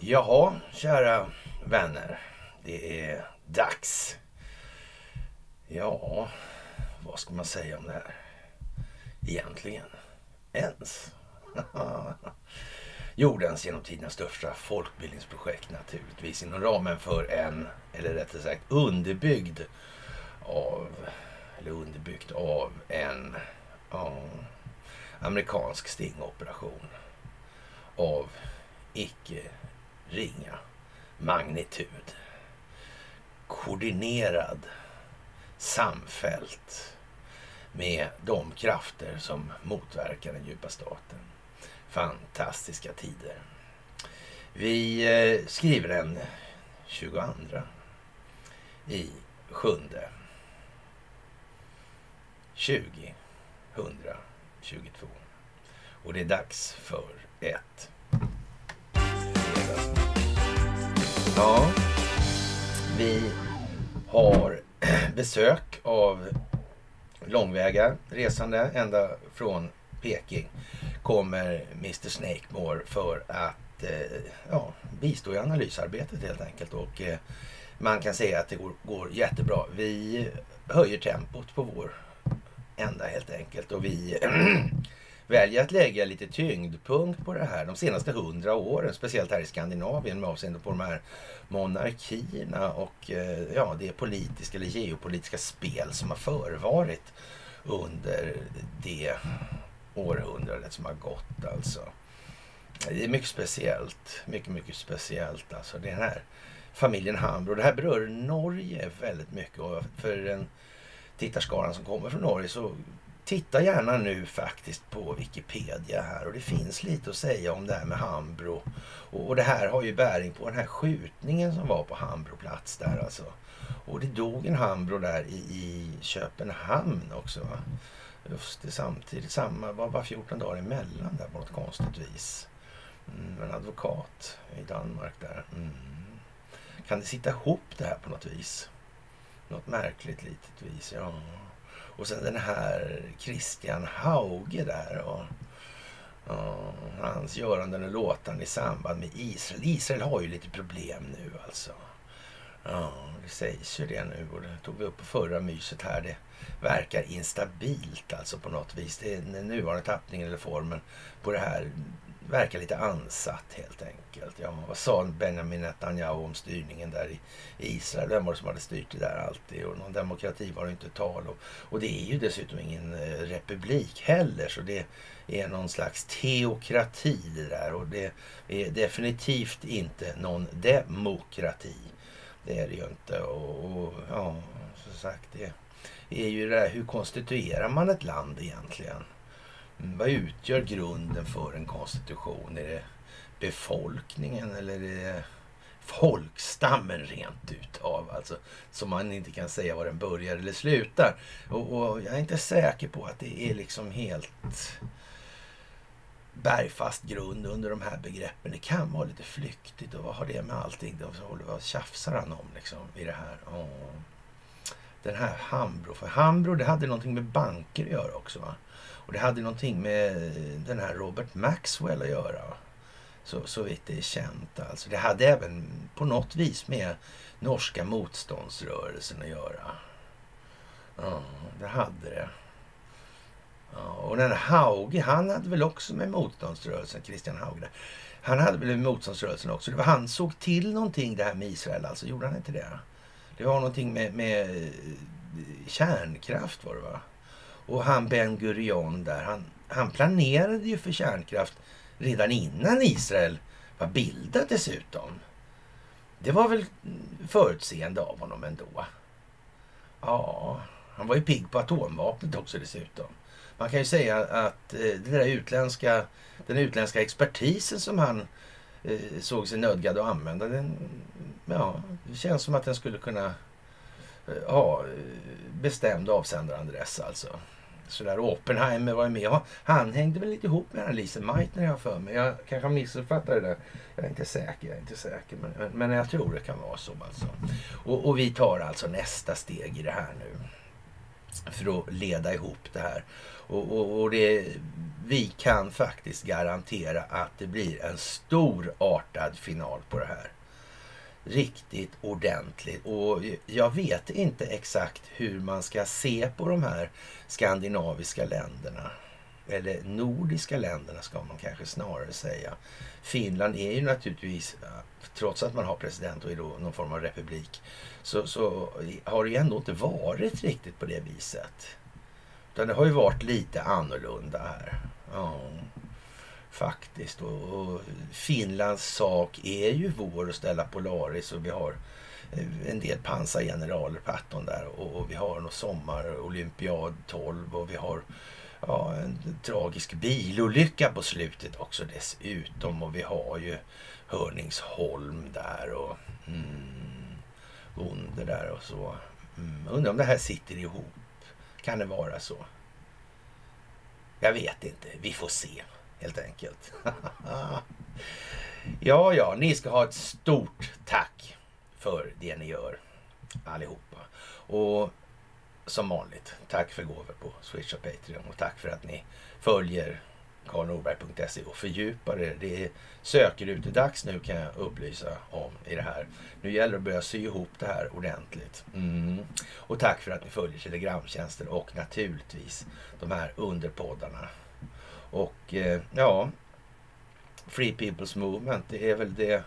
Jaha, kära vänner. Det är dags. Ja, vad ska man säga om det här? Egentligen. Ens. Jordens genom tiderna största folkbildningsprojekt naturligtvis inom ramen för en, eller rättare sagt underbyggd av, eller underbyggt av en ja, amerikansk stingoperation av icke ringa magnitud. Koordinerad, samfällt med de krafter som motverkar den djupa staten. Fantastiska tider. Vi eh, skriver den 22 i sjunde 122. Och det är dags för ett Ja, vi har besök av långväga resande ända från Peking. Kommer Mr Snakemore för att eh, ja, bistå i analysarbetet helt enkelt. Och eh, man kan säga att det går, går jättebra. Vi höjer tempot på vår ända helt enkelt. Och vi väljer att lägga lite tyngdpunkt på det här de senaste hundra åren, speciellt här i Skandinavien med avseende på de här monarkierna och eh, ja, det politiska eller geopolitiska spel som har förevarit under det århundradet som har gått alltså. Det är mycket speciellt, mycket, mycket speciellt alltså. Den här familjen Hambro, det här berör Norge väldigt mycket och för en tittarskaran som kommer från Norge så titta gärna nu faktiskt på Wikipedia här och det finns lite att säga om det här med Hambro. Och, och det här har ju bäring på den här skjutningen som var på Hambroplats där alltså. Och det dog en Hambro där i, i Köpenhamn också. Va? Just det, samtidigt, samma, var bara 14 dagar emellan där på något konstigt vis. Mm, en advokat i Danmark där. Mm. Kan det sitta ihop det här på något vis? Något märkligt litet vis, ja. Och sen den här Christian Hauge där. Och, och hans göranden och låtande i samband med Israel. Israel har ju lite problem nu alltså. Ja, det sägs ju det nu och det tog vi upp på förra myset här. Det verkar instabilt alltså på något vis. Det är den nuvarande tappningen eller formen på det här verkar lite ansatt helt enkelt. Ja, vad sa Benjamin Netanyahu om styrningen där i Israel? Vem var det som hade styrt det där alltid? Och någon demokrati var det inte tal om. Och det är ju dessutom ingen eh, republik heller, så det är någon slags teokrati det där. Och det är definitivt inte någon demokrati. Det är det ju inte. Och, och ja, som sagt, det är ju det där, hur konstituerar man ett land egentligen? Vad utgör grunden för en konstitution? Är det befolkningen eller är det folkstammen rent utav? Alltså, som man inte kan säga var den börjar eller slutar. Och, och, jag är inte säker på att det är liksom helt bergfast grund under de här begreppen. Det kan vara lite flyktigt och vad har det med allting? Vad tjafsar han om liksom i det här? Oh. Den här Hambro. För Hambro det hade någonting med banker att göra också. Va? Och det hade någonting med den här Robert Maxwell att göra. Så, så vitt det är känt. Alltså. Det hade även på något vis med norska motståndsrörelsen att göra. Ja, det hade det. Ja, och den Hauge, han hade väl också med motståndsrörelsen, Christian Hauge. Han hade väl med motståndsrörelsen också. Det var, han såg till någonting det här med Israel, alltså gjorde han inte det? Det var någonting med, med kärnkraft var det va? Och han Ben Gurion där, han, han planerade ju för kärnkraft redan innan Israel var bildat dessutom. Det var väl förutseende av honom ändå. Ja, han var ju pigg på atomvapnet också dessutom. Man kan ju säga att eh, den där utländska, den utländska expertisen som han eh, såg sig nödgad att använda, den, ja, det känns som att den skulle kunna eh, ha bestämd avsändaradress alltså sådär. Oppenheimer var med. Han hängde väl lite ihop med den Lise Meitner jag för mig. Jag kanske har missuppfattat det där. Jag är inte säker. Jag är inte säker. Men, men jag tror det kan vara så alltså. Och, och vi tar alltså nästa steg i det här nu. för att leda ihop det här. Och, och, och det, vi kan faktiskt garantera att det blir en storartad final på det här. Riktigt ordentligt. Och jag vet inte exakt hur man ska se på de här skandinaviska länderna. Eller nordiska länderna ska man kanske snarare säga. Finland är ju naturligtvis, trots att man har president och är då någon form av republik, så, så har det ju ändå inte varit riktigt på det viset. Utan det har ju varit lite annorlunda här. Ja, faktiskt. Och, och Finlands sak är ju vår att ställa Polaris och vi har eh, en del pansargeneraler på Atton där och, och vi har någon sommarolympiad 12 och vi har ja, en tragisk bilolycka på slutet också dessutom och vi har ju Hörningsholm där och mm, Bonde där och så. Mm, undrar om det här sitter ihop. Kan det vara så? Jag vet inte. Vi får se helt enkelt. ja, ja, ni ska ha ett stort tack för det ni gör allihopa. Och som vanligt, tack för gåvor på Swish och Patreon och tack för att ni följer karlnorberg.se och fördjupar er. Det är sökerutedags nu kan jag upplysa om i det här. Nu gäller det att börja sy ihop det här ordentligt. Mm. Och tack för att ni följer telegramtjänsten och naturligtvis de här underpoddarna. Och eh, ja, Free People's Movement, det är väl det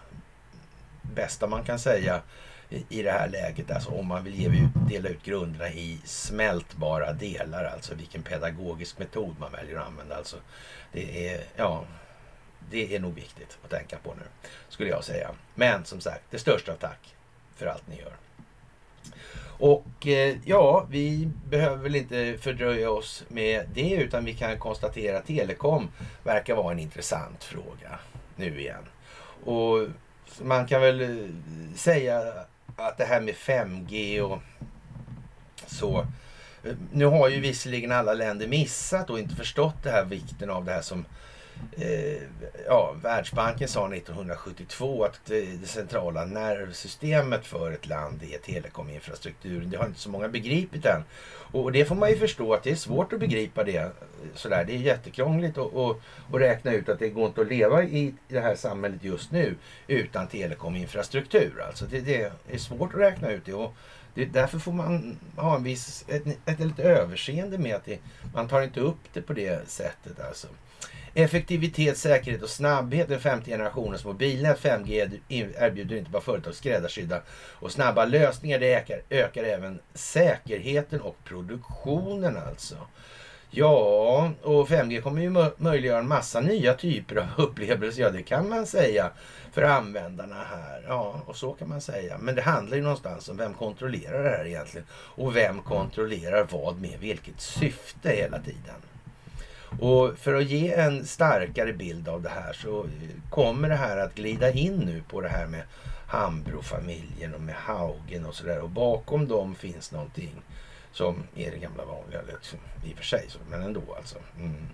bästa man kan säga i det här läget. Alltså om man vill ge dela ut grunderna i smältbara delar. Alltså vilken pedagogisk metod man väljer att använda. Alltså det är, ja, det är nog viktigt att tänka på nu, skulle jag säga. Men som sagt, det största tack för allt ni gör. Och eh, ja, vi behöver väl inte fördröja oss med det utan vi kan konstatera att telekom verkar vara en intressant fråga nu igen. Och man kan väl eh, säga att det här med 5G och så. Eh, nu har ju visserligen alla länder missat och inte förstått det här vikten av det här som eh, ja, Världsbanken sa 1972 att det, centrala nervsystemet för ett land är telekominfrastrukturen. Det har inte så många begripit än. Och det får man ju förstå att det är svårt att begripa det sådär. Det är jättekrångligt att, och, och räkna ut att det går inte att leva i det här samhället just nu utan telekominfrastruktur. Alltså det, det är svårt att räkna ut det. Och det, därför får man ha en viss, ett, ett, ett överseende med att det, man tar inte upp det på det sättet. Alltså. Effektivitet, säkerhet och snabbhet Den femte generationens mobilnät 5G erbjuder inte bara företag skräddarsydda och snabba lösningar. Det ökar, ökar även säkerheten och produktionen alltså. Ja, och 5G kommer ju möjliggöra en massa nya typer av upplevelser. Ja, det kan man säga för användarna här. Ja, och så kan man säga. Men det handlar ju någonstans om vem kontrollerar det här egentligen? Och vem kontrollerar vad med vilket syfte hela tiden? Och för att ge en starkare bild av det här så kommer det här att glida in nu på det här med Hambro-familjen och med Haugen och sådär. Och bakom dem finns någonting som är det gamla vanliga, liksom, i och för sig, men ändå alltså. Mm.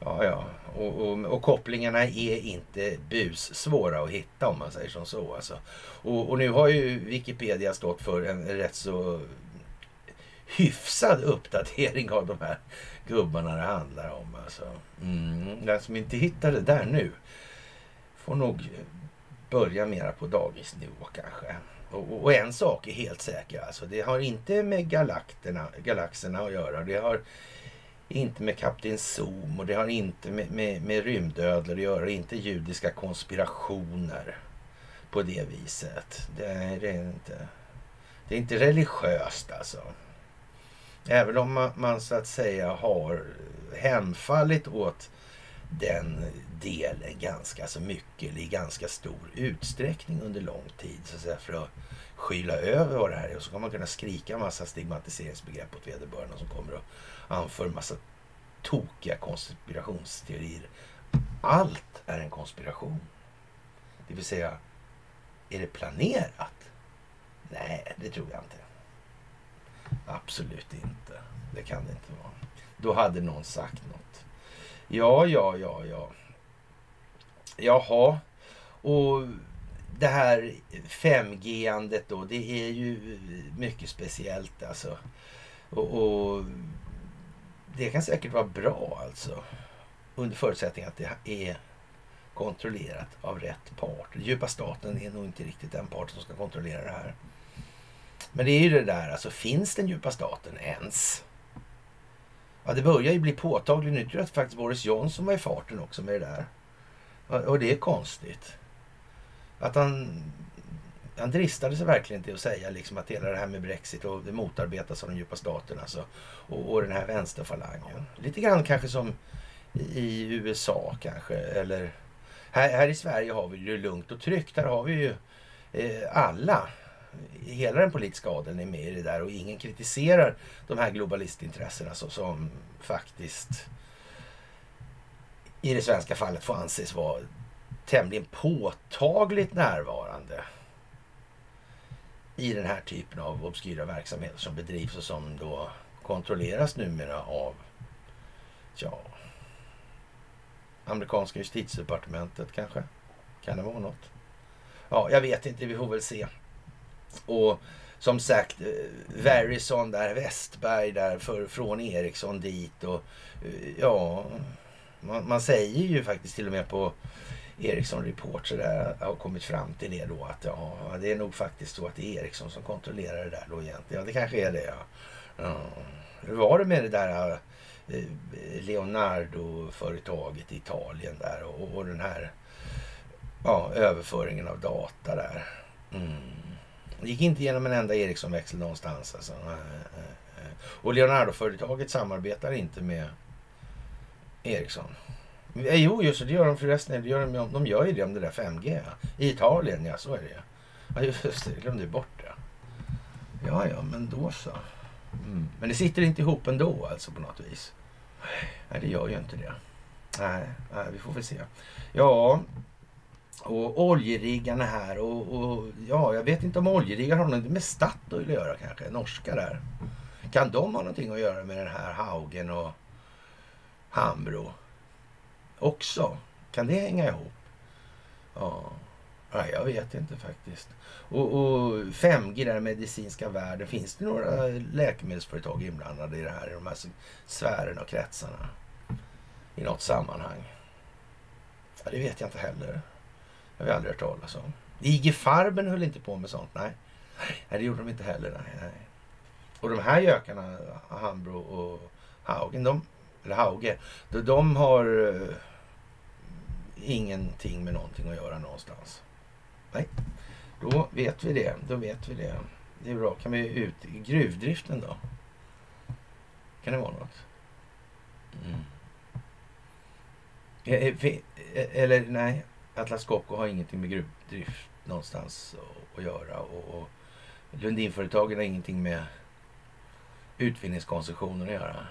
Ja, ja. Och, och, och, kopplingarna är inte bus svåra att hitta om man säger som så. Alltså. Och, och nu har ju Wikipedia stått för en rätt så hyfsad uppdatering av de här gubbarna det handlar om. Alltså. Mm. Den som inte hittar det där nu får nog börja mera på dagisnivå kanske. Och, och, en sak är helt säker, alltså, det har inte med galakterna, galaxerna att göra. Det har inte med Kapten Zoom och det har inte med, med, med rymdödlor att göra. Inte judiska konspirationer på det viset. Det är, det är inte, det är inte religiöst alltså. Även om man, så att säga har hemfallit åt den delen ganska så mycket, eller i ganska stor utsträckning under lång tid. Så att säga, för att skyla över vad det här är. Och så kan man kunna skrika en massa stigmatiseringsbegrepp åt vederbörande som kommer och anför en massa tokiga konspirationsteorier. Allt är en konspiration. Det vill säga, är det planerat? Nej, det tror jag inte. Absolut inte. Det kan det inte vara. Då hade någon sagt något. Ja, ja, ja, ja. Jaha. Och det här 5G-andet då, det är ju mycket speciellt alltså. Och, och, det kan säkert vara bra alltså. Under förutsättning att det är kontrollerat av rätt part. Djupa staten är nog inte riktigt den part som ska kontrollera det här. Men det är ju det där, alltså finns den djupa staten ens? Ja, det börjar ju bli påtagligt. Nu tror jag att faktiskt Boris Johnson var i farten också med det där. Och det är konstigt. Att han, han dristade sig verkligen till att säga liksom att hela det här med Brexit och det motarbetas av de djupa staterna alltså, och, och den här vänsterfalangen. Lite grann kanske som i USA kanske. Eller här, här i Sverige har vi det lugnt och tryggt. Där har vi ju eh, alla hela den politiska adeln är med i det där och ingen kritiserar de här globalistintressena så, som faktiskt i det svenska fallet får anses vara tämligen påtagligt närvarande i den här typen av obskyra verksamheter som bedrivs och som då kontrolleras numera av ja, amerikanska justitiedepartementet kanske. Kan det vara något? Ja, jag vet inte. Vi får väl se. Och som sagt, eh, Verison där, Westberg där, för, från Ericsson dit och eh, ja, man, man, säger ju faktiskt till och med på Ericsson Report så där har kommit fram till det då att ja, det är nog faktiskt så att det är Ericsson som kontrollerar det där då egentligen. Ja, det kanske är det ja. ja. Hur var det med det där eh, Leonardo-företaget i Italien där och, och den här ja, överföringen av data där. Mm. Det gick inte igenom en enda Ericsson-växel någonstans. Alltså. Och Leonardo-företaget samarbetar inte med Ericsson. Eh, jo, just det, det gör de förresten. Det gör de, de gör ju det om det där 5G. I Italien, ja så är det ja. just det, jag glömde bort det. Ja, ja, men då så. Mm. Men det sitter inte ihop ändå alltså på något vis. Nej, det gör ju inte det. Nej, nej vi får väl se. Ja, och oljeriggarna här och, och, ja, jag vet inte om oljeriggar har något med Statoil att göra kanske, norska där. Kan de ha någonting att göra med den här Haugen och Hambro också? Kan det hänga ihop? Ja, ja jag vet inte faktiskt. Och, och 5G, den medicinska världen, finns det några läkemedelsföretag inblandade i det här, i de här sfärerna och kretsarna? I något sammanhang? Ja, det vet jag inte heller. Har vi aldrig hört talas om. IG Farben höll inte på med sånt. Nej, nej det gjorde de inte heller. Nej, nej. Och de här gökarna, Hambro och Haugen, de, eller Hauge, de, de har uh, ingenting med någonting att göra någonstans. Nej, då vet vi det. Då vet vi det. Det är bra. Kan vi ut gruvdriften då? Kan det vara något? Mm. Eller nej, Atlas Copco har ingenting med gruvdrift någonstans att göra. Och, och Lundinföretagen har ingenting med utvinningskoncessioner att göra.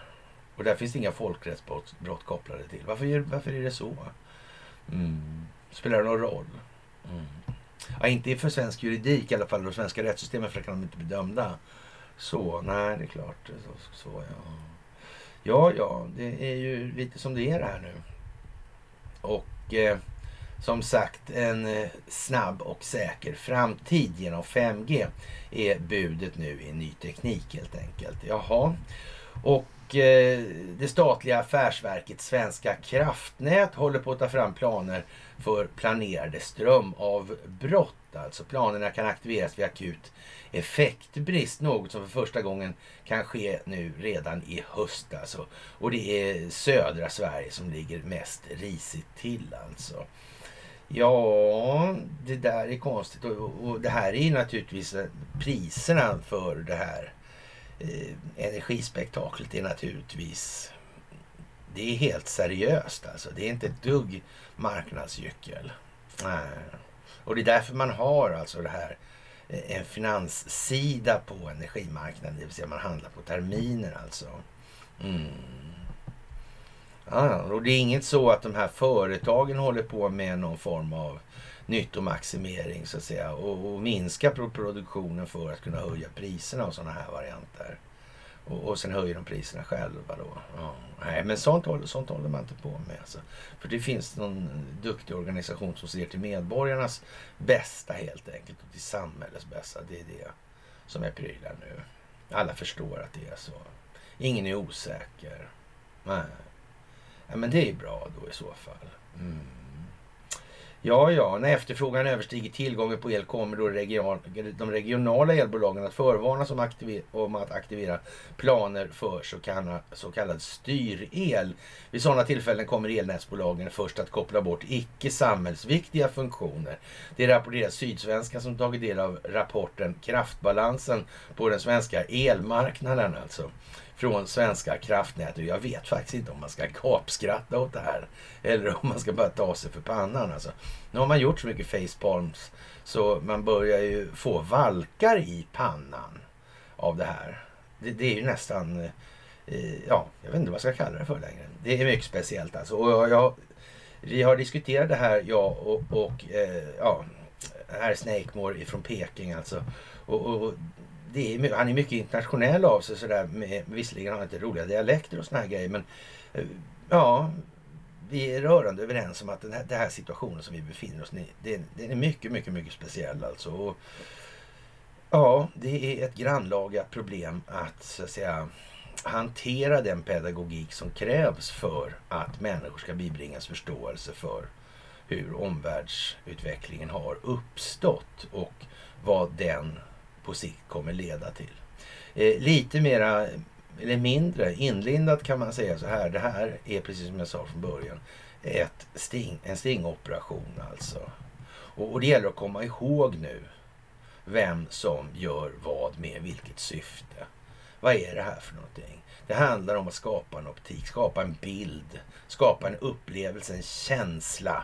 Och där finns det inga folkrättsbrott kopplade till. Varför, varför är det så? Mm. Spelar det någon roll? Mm. Ja, inte för svensk juridik i alla fall, och svenska rättssystemet, för det kan de inte bli dömda. Så, nej det är klart. Så, så, ja. ja, ja, det är ju lite som det är det här nu. Och eh, som sagt, en eh, snabb och säker framtid genom 5G är budet nu i ny teknik helt enkelt. Jaha, och eh, det statliga affärsverket Svenska kraftnät håller på att ta fram planer för planerade strömavbrott. Alltså planerna kan aktiveras vid akut effektbrist, något som för första gången kan ske nu redan i höst. Alltså. Och det är södra Sverige som ligger mest risigt till alltså. Ja, det där är konstigt och, och det här är naturligtvis eh, priserna för det här eh, energispektaklet är naturligtvis det är helt seriöst alltså. Det är inte ett dugg marknadsgyckel. Nej. Eh, och det är därför man har alltså det här eh, en finanssida på energimarknaden, det vill säga man handlar på terminer alltså. Mm. Ja, och det är inget så att de här företagen håller på med någon form av nyttomaximering så att säga och, och minska produktionen för att kunna höja priserna och sådana här varianter. Och, och sen höjer de priserna själva då. Ja. Nej, men sånt håller, sånt håller man inte på med. Alltså. För det finns någon duktig organisation som ser till medborgarnas bästa helt enkelt och till samhällets bästa. Det är det som är prylar nu. Alla förstår att det är så. Ingen är osäker. Nej. Ja, men det är bra då i så fall. Mm. Ja, ja, när efterfrågan överstiger tillgången på el kommer då region, de regionala elbolagen att förvarnas om, aktiver, om att aktivera planer för så kallad, så kallad styrel. Vid sådana tillfällen kommer elnätsbolagen först att koppla bort icke samhällsviktiga funktioner. Det rapporterar Sydsvenskan som tagit del av rapporten Kraftbalansen på den svenska elmarknaden alltså från Svenska kraftnät. Och jag vet faktiskt inte om man ska gapskratta åt det här. Eller om man ska bara ta sig för pannan. Alltså. Nu har man gjort så mycket facepalms så man börjar ju få valkar i pannan av det här. Det, det är ju nästan, eh, ja, jag vet inte vad jag ska kalla det för längre. Det är mycket speciellt alltså. Och jag, jag vi har diskuterat det här, jag och, och eh, ja, herr Snakemore från Peking alltså. Och, och det är, han är mycket internationell av sig sådär. Med, visserligen har han inte roliga dialekter och såna här grejer. Men eh, ja, vi är rörande överens om att den här, den här situationen som vi befinner oss i, den, den är mycket, mycket, mycket speciell alltså. Och, ja, det är ett grannlaga problem att så att säga hantera den pedagogik som krävs för att människor ska bibringas förståelse för hur omvärldsutvecklingen har uppstått och vad den på sikt kommer leda till. Eh, lite mera, eller mindre inlindat kan man säga så här. Det här är precis som jag sa från början ett sting, en stingoperation alltså. Och, och det gäller att komma ihåg nu vem som gör vad med vilket syfte. Vad är det här för någonting? Det handlar om att skapa en optik, skapa en bild, skapa en upplevelse, en känsla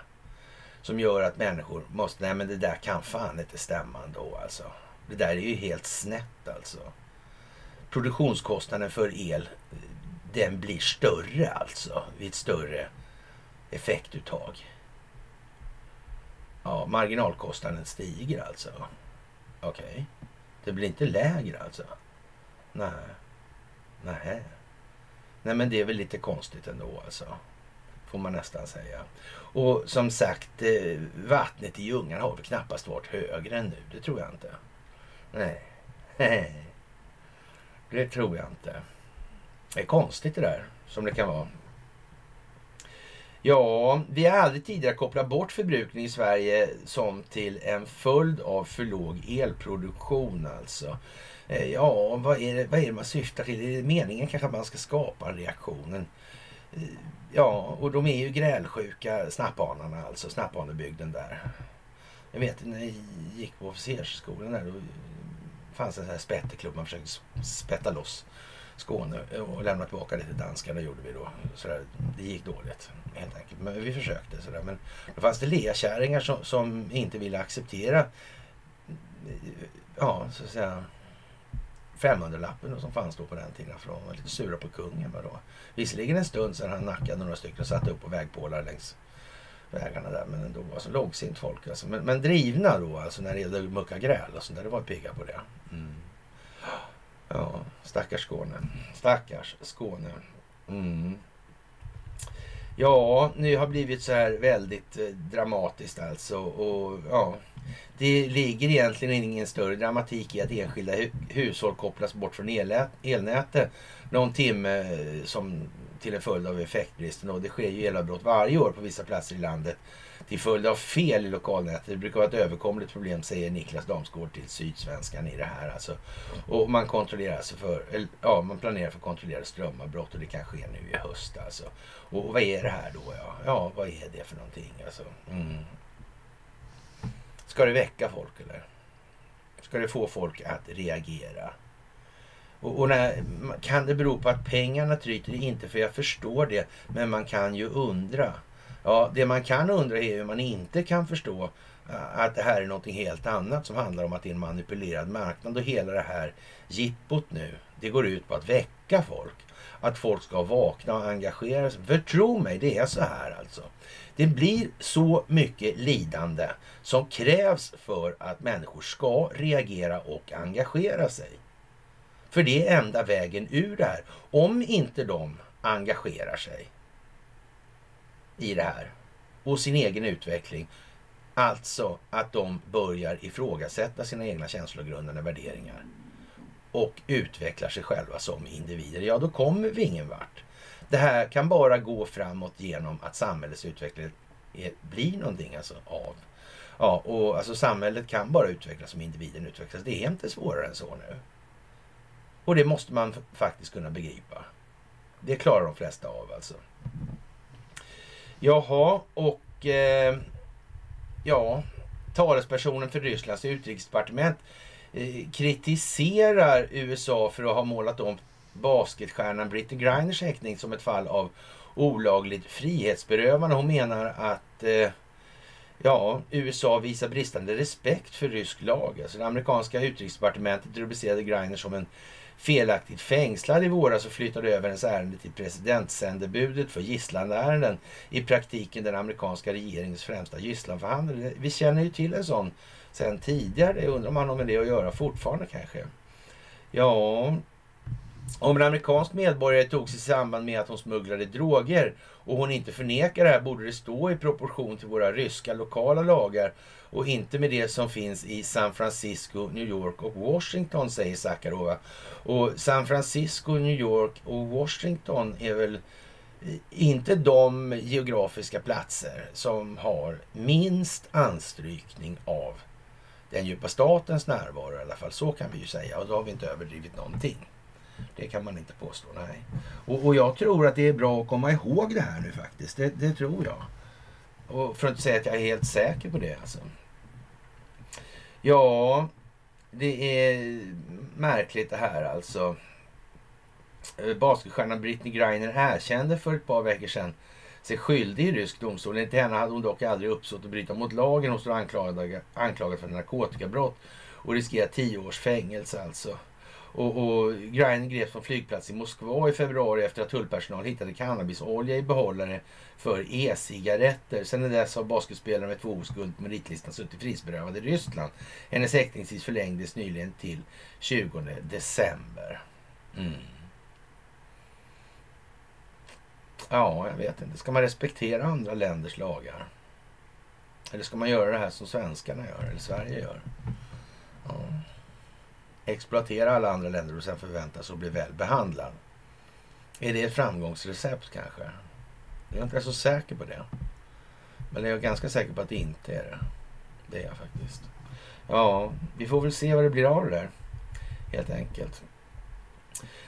som gör att människor måste, nej men det där kan fan inte stämma ändå alltså. Det där är ju helt snett alltså. Produktionskostnaden för el, den blir större alltså vid ett större effektuttag. Ja, marginalkostnaden stiger alltså. Okej. Okay. Det blir inte lägre alltså? Nej. Nej. Nej men det är väl lite konstigt ändå alltså. Får man nästan säga. Och som sagt, eh, vattnet i Ljungan har väl knappast varit högre än nu. Det tror jag inte. Nej. Det tror jag inte. Det är konstigt det där, som det kan vara. Ja, vi har aldrig tidigare kopplat bort förbrukning i Sverige som till en följd av för låg elproduktion alltså. Eh, ja, vad är, det, vad är det man syftar till? Är det meningen kanske att man ska skapa en reaktion? Eh, ja, och de är ju grälsjuka, snapphanarna alltså, snapphanebygden där. Jag vet när jag gick på officersskolan där, då fanns en sån här spetteklubb. Man försökte spetta loss Skåne och lämna tillbaka det till danskarna. gjorde vi då. Sådär, det gick dåligt helt enkelt. Men vi försökte. Sådär. Men då fanns det leakärringar som, som inte ville acceptera ja, så att säga 500-lappen som fanns då på den tiden. För de var lite sura på kungen. Då. Visserligen en stund sedan han nackade några stycken och satte upp på vägpålar längs vägarna där. Men ändå alltså lågsint folk. Alltså. Men, men drivna då alltså när det gällde att mucka gräl och sånt där. Det var pigga på det. Mm. Ja, stackars Skåne. Stackars Skåne. Mm. Ja, nu har blivit så här väldigt eh, dramatiskt alltså. Och ja, det ligger egentligen ingen större dramatik i att enskilda hu hushåll kopplas bort från elnätet någon timme eh, som till en följd av effektbristen. Och det sker ju elavbrott varje år på vissa platser i landet till följd av fel i lokalnätet. Det brukar vara ett överkomligt problem säger Niklas Damsgård till Sydsvenskan i det här. Alltså. Och man kontrollerar alltså för, eller, ja, man planerar för kontrollerade strömavbrott och det kan ske nu i höst alltså. Och, och vad är det här då? Ja, ja vad är det för någonting alltså? Mm. Ska det väcka folk eller? Ska det få folk att reagera? Och, och när, kan det bero på att pengarna tryter? Inte för jag förstår det, men man kan ju undra. Ja, det man kan undra är hur man inte kan förstå eh, att det här är någonting helt annat som handlar om att det är en manipulerad marknad och hela det här jippot nu, det går ut på att väcka folk. Att folk ska vakna och engagera sig. För tro mig, det är så här alltså. Det blir så mycket lidande som krävs för att människor ska reagera och engagera sig. För det är enda vägen ur det här. Om inte de engagerar sig i det här och sin egen utveckling. Alltså att de börjar ifrågasätta sina egna känslogrundande värderingar. och utvecklar sig själva som individer, ja då kommer vi ingen vart. Det här kan bara gå framåt genom att samhällets utveckling blir någonting alltså av. Ja, och alltså samhället kan bara utvecklas som individen utvecklas. Det är inte svårare än så nu. Och det måste man faktiskt kunna begripa. Det klarar de flesta av alltså. Jaha, och eh, ja, talespersonen för Rysslands utrikesdepartement eh, kritiserar USA för att ha målat om basketstjärnan Britney Griners häktning som ett fall av olagligt frihetsberövande. Hon menar att eh, ja, USA visar bristande respekt för rysk lag. Alltså det amerikanska utrikesdepartementet rubricerade Greiner som en felaktigt fängslad i våras och flyttade över ens ärende till presidentsändebudet för gisslanärenden. I praktiken den amerikanska regeringens främsta gisslanförhandlare. Vi känner ju till en sån sen tidigare. Jag undrar om han har med det att göra fortfarande kanske. Ja, om en amerikansk medborgare togs i samband med att hon smugglade droger och hon inte förnekar det här borde det stå i proportion till våra ryska lokala lagar och inte med det som finns i San Francisco, New York och Washington, säger Sakarova. Och San Francisco, New York och Washington är väl eh, inte de geografiska platser som har minst anstrykning av den djupa statens närvaro i alla fall. Så kan vi ju säga och då har vi inte överdrivit någonting. Det kan man inte påstå, nej. Och, och, jag tror att det är bra att komma ihåg det här nu faktiskt. Det, det tror jag. Och för att inte säga att jag är helt säker på det alltså. Ja, det är märkligt det här alltså. Eh, Basketstjärnan Britney Griner erkände för ett par veckor sedan sig skyldig i rysk domstol. Enligt henne hade hon dock aldrig uppsåt att bryta mot lagen. Hon står anklagad, anklagad för narkotikabrott och riskerar tio års fängelse alltså. Och, och Grein greps på flygplats i Moskva i februari efter att tullpersonal hittade cannabisolja i behållare för e-cigaretter. Sen dess har basketspelaren med två oskuld på meritlistan suttit frihetsberövad i Ryssland. Hennes häktningstid förlängdes nyligen till 20 december. Mm. Ja, jag vet inte. Ska man respektera andra länders lagar? Eller ska man göra det här som svenskarna gör, eller Sverige gör? Ja exploatera alla andra länder och sen förvänta sig att bli väl behandlad. Är det ett framgångsrecept kanske? Jag är inte så säker på det. Men jag är ganska säker på att det inte är det. Det är jag faktiskt. Ja, vi får väl se vad det blir av det där. Helt enkelt.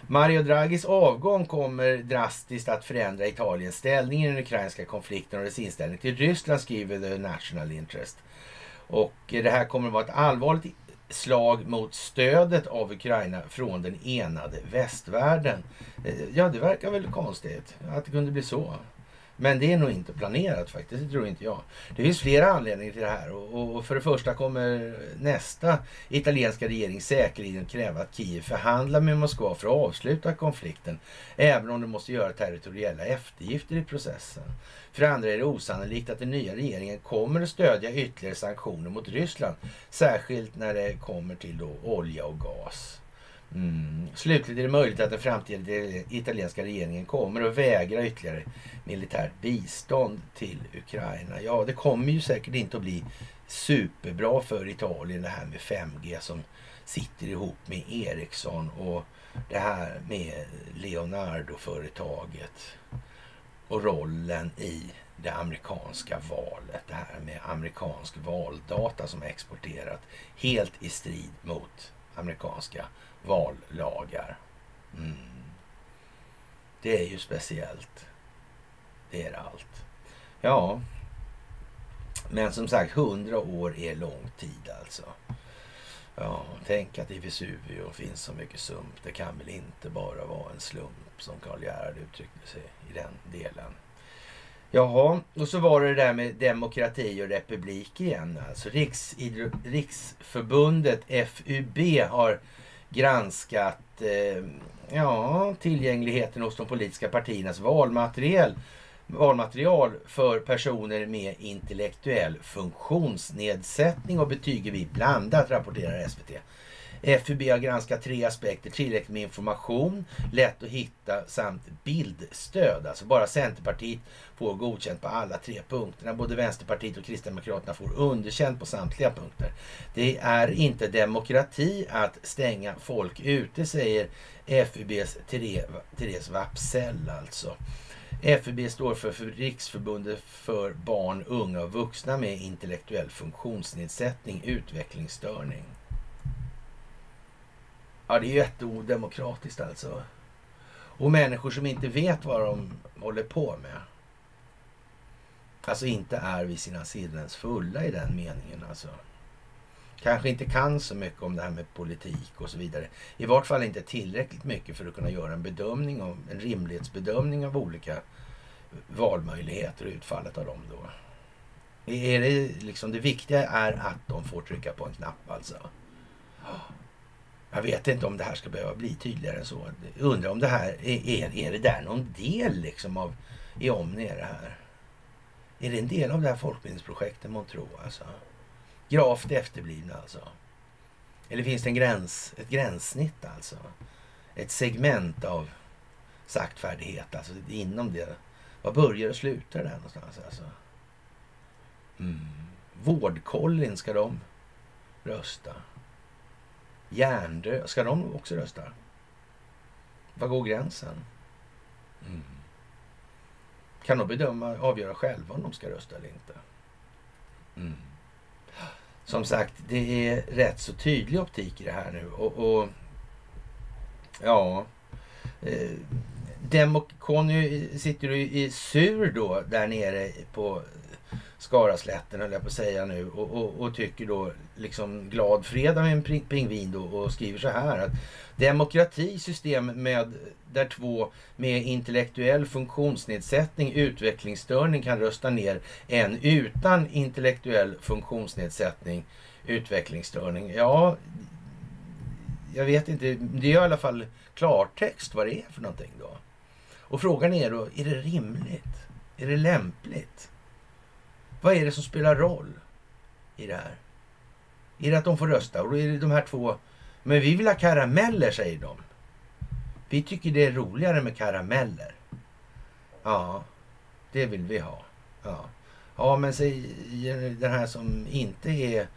Mario Draghis avgång kommer drastiskt att förändra Italiens ställning i den ukrainska konflikten och dess inställning till Ryssland, skriver The National Interest. Och det här kommer att vara ett allvarligt slag mot stödet av Ukraina från den enade västvärlden. Eh, ja, det verkar väl konstigt att det kunde bli så. Men det är nog inte planerat faktiskt, det tror inte jag. Det finns flera anledningar till det här och, och för det första kommer nästa italienska regering säkerligen kräva att Kiev förhandlar med Moskva för att avsluta konflikten. Även om de måste göra territoriella eftergifter i processen. För det andra är det osannolikt att den nya regeringen kommer att stödja ytterligare sanktioner mot Ryssland. Särskilt när det kommer till då olja och gas. Mm. Slutligen är det möjligt att den framtida italienska regeringen kommer att vägra ytterligare militärt bistånd till Ukraina. Ja, det kommer ju säkert inte att bli superbra för Italien det här med 5G som sitter ihop med Ericsson och det här med Leonardo-företaget och rollen i det amerikanska valet. Det här med amerikansk valdata som är exporterat helt i strid mot amerikanska vallagar. Mm. Det är ju speciellt. Det är allt. Ja, men som sagt, hundra år är lång tid alltså. Ja, tänk att i Vesuvio finns så mycket sump. Det kan väl inte bara vara en slump som Karl Gerhard uttryckte sig i den delen. Jaha, och så var det det där med demokrati och republik igen. Alltså Riksidro Riksförbundet FUB har granskat eh, ja, tillgängligheten hos de politiska partiernas valmaterial, valmaterial för personer med intellektuell funktionsnedsättning och betyger vi blandat, rapporterar SVT. FUB har granskat tre aspekter. Tillräckligt med information, lätt att hitta samt bildstöd. Alltså bara Centerpartiet får godkänt på alla tre punkterna. Både Vänsterpartiet och Kristdemokraterna får underkänt på samtliga punkter. Det är inte demokrati att stänga folk ute, säger FUBs Therese Wapsell alltså. FUB står för, för Riksförbundet för barn, unga och vuxna med intellektuell funktionsnedsättning, utvecklingsstörning. Ja, det är jätteodemokratiskt alltså. Och människor som inte vet vad de håller på med. Alltså inte är vid sina sinnens fulla i den meningen alltså. Kanske inte kan så mycket om det här med politik och så vidare. I vart fall inte tillräckligt mycket för att kunna göra en bedömning, om, en rimlighetsbedömning av olika valmöjligheter och utfallet av dem då. Är det, liksom, det viktiga är att de får trycka på en knapp alltså. Jag vet inte om det här ska behöva bli tydligare än så. Jag undrar om det här, är, är det där någon del liksom av i Omni det här? Är det en del av det här folkbildningsprojektet månntro alltså? Gravt efterblivna alltså? Eller finns det en gräns, ett gränssnitt alltså? Ett segment av saktfärdighet alltså inom det. Var börjar och slutar det någonstans alltså? Mm. Vårdkollin, ska de rösta? Hjärndöd, ska de också rösta? Var går gränsen? Mm. Kan de bedöma, avgöra själva om de ska rösta eller inte? Mm. Som sagt, det är rätt så tydlig optik i det här nu. Och, och ja, eh, Demok Conny sitter ju i sur då där nere på Skaraslätten höll jag på att säga nu och, och, och, tycker då liksom glad fredag med en pingvin då och skriver så här att demokratisystem med där två med intellektuell funktionsnedsättning, utvecklingsstörning kan rösta ner en utan intellektuell funktionsnedsättning, utvecklingsstörning. Ja, jag vet inte. Det är i alla fall klartext vad det är för någonting då. Och frågan är då, är det rimligt? Är det lämpligt? Vad är det som spelar roll i det här? Är det att de får rösta? Och då är det de här två. Men vi vill ha karameller, säger de. Vi tycker det är roligare med karameller. Ja, det vill vi ha. Ja, ja men säg den här som inte är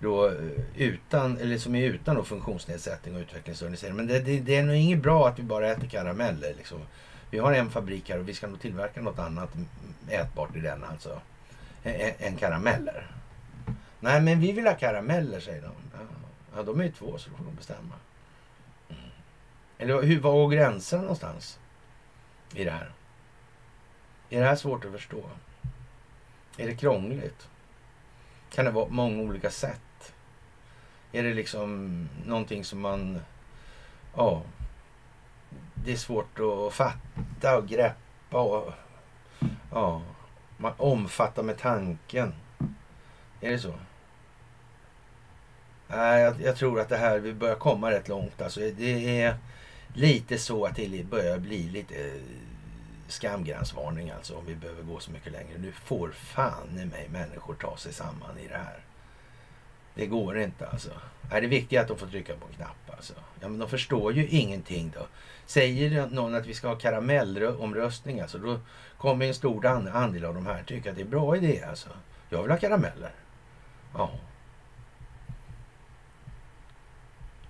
då eh, utan, eller som är utan då funktionsnedsättning och utvecklingsstörning. Men det, det, det, är nog inget bra att vi bara äter karameller. Liksom. Vi har en fabrik här och vi ska nog tillverka något annat ätbart i den alltså än karameller. Nej, men vi vill ha karameller, säger de. Ja, de är ju två, så då får de bestämma. Mm. Eller hur, var går gränserna någonstans i det här? Är det här svårt att förstå? Är det krångligt? Kan det vara många olika sätt? Är det liksom någonting som man... Ja. Det är svårt att fatta och greppa och... Ja. Man omfattar med tanken. Är det så? Nej, jag, jag, tror att det här, vi börjar komma rätt långt. Alltså, det är lite så att det börjar bli lite eh, skamgränsvarning alltså om vi behöver gå så mycket längre. Nu får fan i mig människor ta sig samman i det här. Det går inte alltså. Nej, det viktiga är att de får trycka på en knapp alltså. Ja, men de förstår ju ingenting då. Säger någon att vi ska ha karamellomröstning alltså, då kommer en stor andel av de här tycka att det är en bra idé alltså. Jag vill ha karameller. Ja.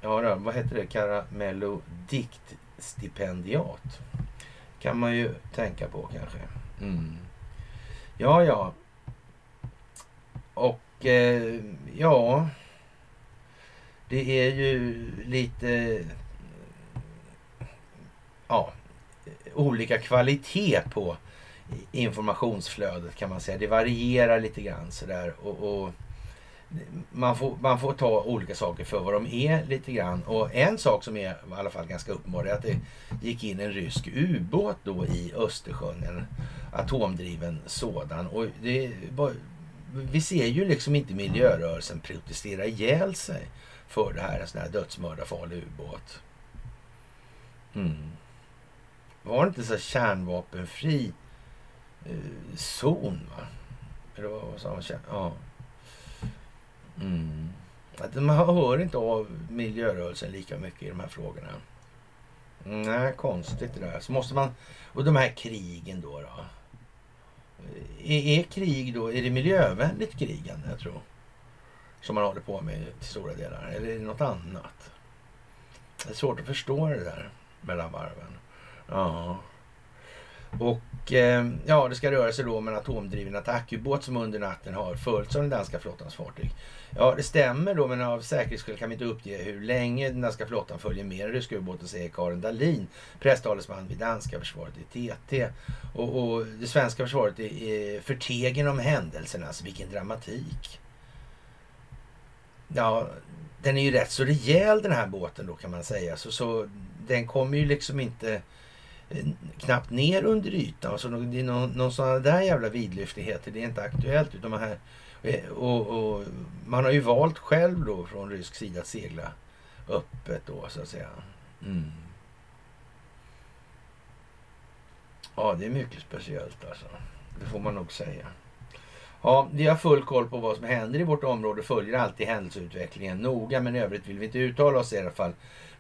Ja, då, vad heter det? Karamellodiktstipendiat. Kan man ju tänka på kanske. Mm. Ja, ja. Och eh, ja, det är ju lite ja, olika kvalitet på informationsflödet kan man säga. Det varierar lite grann sådär. Och, och man, får, man får ta olika saker för vad de är lite grann. Och en sak som är i alla fall ganska uppenbar är att det gick in en rysk ubåt då i Östersjön. En atomdriven sådan. Och det, vi ser ju liksom inte miljörörelsen protestera ihjäl sig för det här. En sån här dödsmördarfarlig ubåt. Mm. Var det inte så kärnvapenfri eh, zon? va? Eller vad sa man? Ja. Mm. att man hör inte av miljörörelsen lika mycket i de här frågorna. Nej, konstigt det där. Så måste man, och de här krigen då. då eh, är, är krig då, är det miljövänligt krigande, jag tror? Som man håller på med till stora delar. Eller är det något annat? Det är svårt att förstå det där mellan varven. Ja. Och och eh, ja, det ska röra sig då om en atomdriven attackubåt som under natten har följts av den danska flottans fartyg. Ja, det stämmer då, men av säkerhetsskäl kan vi inte uppge hur länge den danska flottan följer med den ryska ubåten, säger Karin Dahlin, presstalesman vid danska försvaret i TT. Och, och det svenska försvaret är, är förtegen om händelserna, alltså vilken dramatik. Ja, den är ju rätt så rejäl den här båten då kan man säga, så, så den kommer ju liksom inte knappt ner under ytan. Alltså, det är någon, någon sån där jävla vidlyftigheter, det är inte aktuellt. Utan man, här, och, och, man har ju valt själv då från rysk sida att segla öppet då så att säga. Mm. Ja, det är mycket speciellt alltså. Det får man nog säga. Ja, vi har full koll på vad som händer i vårt område, följer alltid händelseutvecklingen noga, men i övrigt vill vi inte uttala oss i alla fall.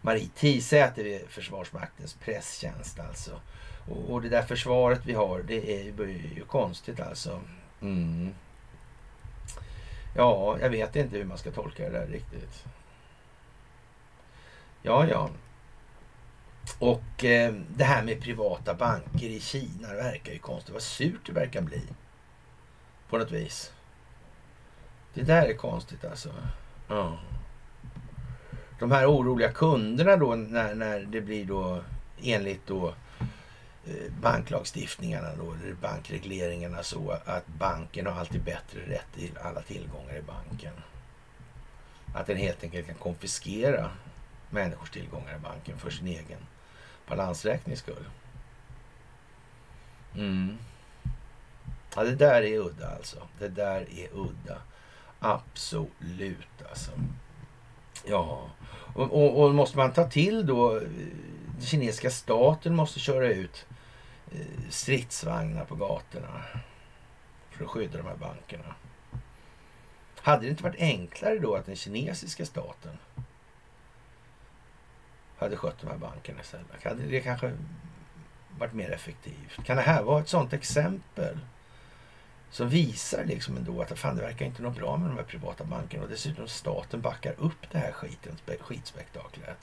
Marie Tisäter vid Försvarsmaktens presstjänst alltså. Och, och, det där försvaret vi har, det är ju, ju konstigt alltså. Mm. Ja, jag vet inte hur man ska tolka det där riktigt. Ja, ja. Och eh, det här med privata banker i Kina verkar ju konstigt. Vad surt det verkar bli. På något vis. Det där är konstigt alltså. Ja de här oroliga kunderna då när, när det blir då enligt då eh, banklagstiftningarna då, eller bankregleringarna så att banken har alltid bättre rätt till alla tillgångar i banken. Att den helt enkelt kan konfiskera människors tillgångar i banken för sin egen balansräknings skull. Mm. Ja, det där är udda alltså. Det där är udda. Absolut alltså. Ja, och, och, och, måste man ta till då, den kinesiska staten måste köra ut eh, stridsvagnar på gatorna för att skydda de här bankerna. Hade det inte varit enklare då att den kinesiska staten hade skött de här bankerna istället? Hade det kanske varit mer effektivt? Kan det här vara ett sådant exempel? Som visar liksom ändå att fan, det verkar inte något bra med de här privata bankerna. Och dessutom staten backar upp det här skiten, skitspektaklet.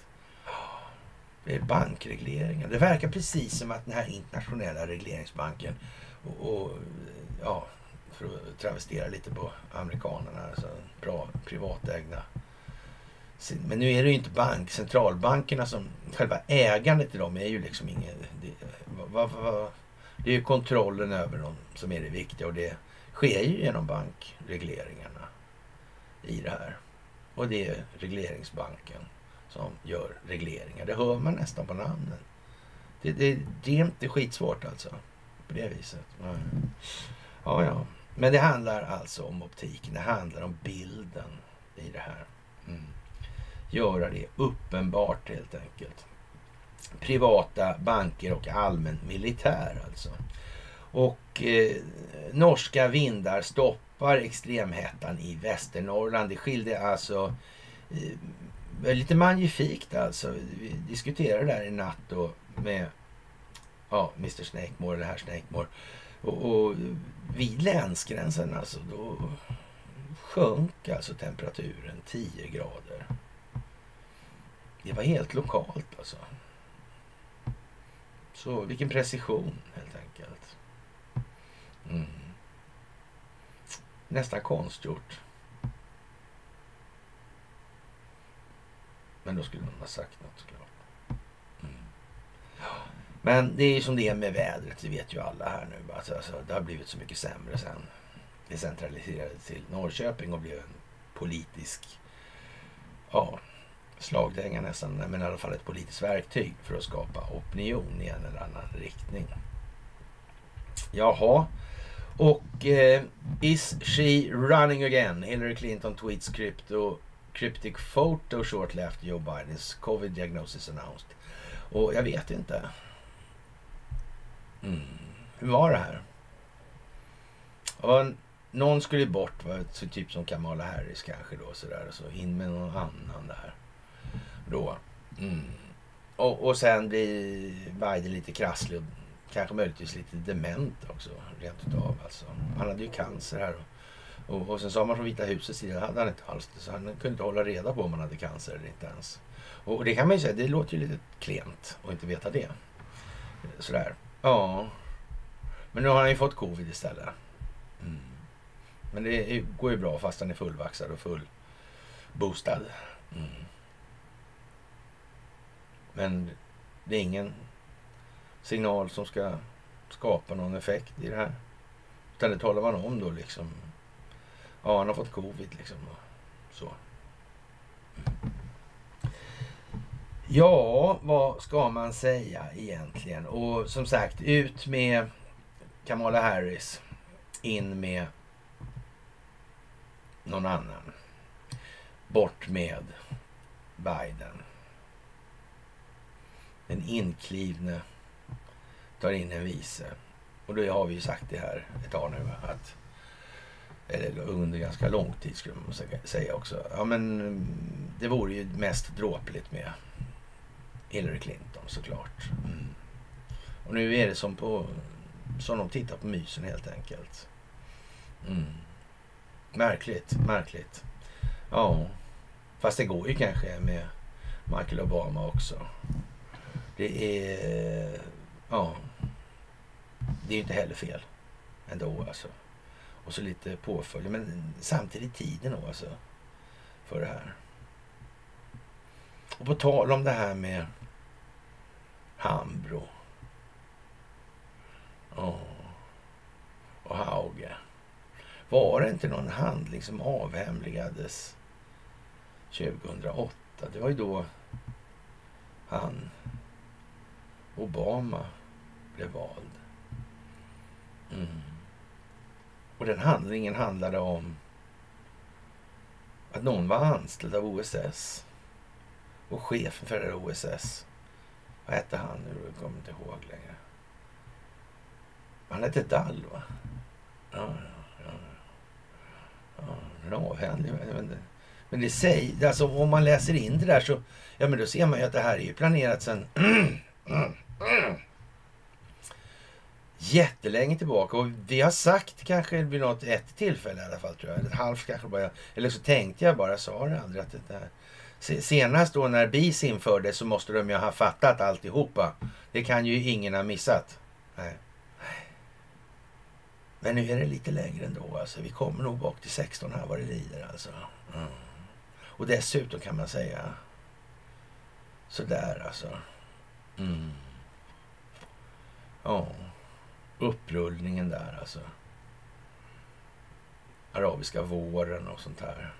Det är bankregleringen. Det verkar precis som att den här internationella regleringsbanken och, och ja, för att travestera lite på amerikanerna, alltså bra privatägda. Men nu är det ju inte bank, centralbankerna som, själva ägandet i dem är ju liksom inget, det, vad, vad, det är ju kontrollen över dem som är det viktiga och det sker ju genom bankregleringarna i det här. Och det är regleringsbanken som gör regleringar. Det hör man nästan på namnen. Det, det, det är inte skitsvårt alltså. På det viset. Ja, ja. Men det handlar alltså om optiken. Det handlar om bilden i det här. Mm. Göra det uppenbart helt enkelt privata banker och allmän militär alltså. Och eh, norska vindar stoppar extremhettan i Västernorrland. Det skilde alltså eh, lite magnifikt alltså. Vi diskuterade det här i natt då med ja, Mr Snakemore eller herr Snakemore. Och, och vid länsgränsen alltså då sjönk alltså temperaturen 10 grader. Det var helt lokalt alltså. Så vilken precision helt enkelt. Mm. Nästan konstgjort. Men då skulle man ha sagt något såklart. Mm. Men det är ju som det är med vädret, det vet ju alla här nu. Alltså, alltså, det har blivit så mycket sämre sen det centraliserades till Norrköping och blev en politisk ja, slagdänga nästan, men i alla fall ett politiskt verktyg för att skapa opinion i en eller annan riktning. Jaha, och eh, is she running again? Hillary Clinton tweets crypto, cryptic photo shortly after Joe Bidens covid diagnosis announced. Och jag vet inte. Mm. Hur var det här? Och någon skulle bort, va? Typ som Kamala Harris kanske då sådär. Och så in med någon annan där. Då. Mm. Och, och sen blir Biden lite krasslig och kanske möjligtvis lite dement också. Rent utav alltså. Han hade ju cancer här. Och, och, och sen sa man från Vita husets sida, hade han inte alls. Så han kunde inte hålla reda på om han hade cancer eller inte ens. Och det kan man ju säga, det låter ju lite klent att inte veta det. Sådär. Ja. Men nu har han ju fått covid istället. Mm. Men det går ju bra fast han är fullvaxad och full boostad. Mm. Men det är ingen signal som ska skapa någon effekt i det här. Utan det talar man om då liksom. Ja, han har fått covid liksom. Så. Ja, vad ska man säga egentligen? Och som sagt, ut med Kamala Harris. In med någon annan. Bort med Biden. Den inklivne tar in en vise. Och då har vi ju sagt det här ett tag nu. Att, eller under ganska lång tid skulle man säga också. Ja men det vore ju mest dråpligt med Hillary Clinton såklart. Mm. Och nu är det som på som de tittar på mysen helt enkelt. Mm. Märkligt, märkligt. Ja, fast det går ju kanske med Michael Obama också. Det är... Ja. Det är ju inte heller fel ändå alltså. Och så lite påföljd. Men samtidigt tiden då alltså. För det här. Och på tal om det här med Hambro. Oh. Och Hauge. Var det inte någon handling som avhemligades 2008? Det var ju då han, Obama, blev vald. Mm. Och den handlingen handlade om att någon var anställd av OSS. Och chefen för det OSS vad hette han nu? Jag kommer inte ihåg längre. Han hette Dall, va? Ja, ja, ja. ja avhändlig. Men, men det säger, alltså om man läser in det där så, ja men då ser man ju att det här är ju planerat sedan jättelänge tillbaka. Och vi har sagt kanske vid något ett tillfälle i alla fall tror jag. Ett halvt kanske bara. Eller så tänkte jag bara, sa det aldrig att det där Senast då när BIS infördes så måste de ju ha fattat alltihopa. Det kan ju ingen ha missat. Nej. Men nu är det lite längre ändå. Alltså. Vi kommer nog bak till 16 här vad det lider. Alltså. Mm. Och dessutom kan man säga sådär alltså. Mm. Ja, upprullningen där alltså. Arabiska våren och sånt här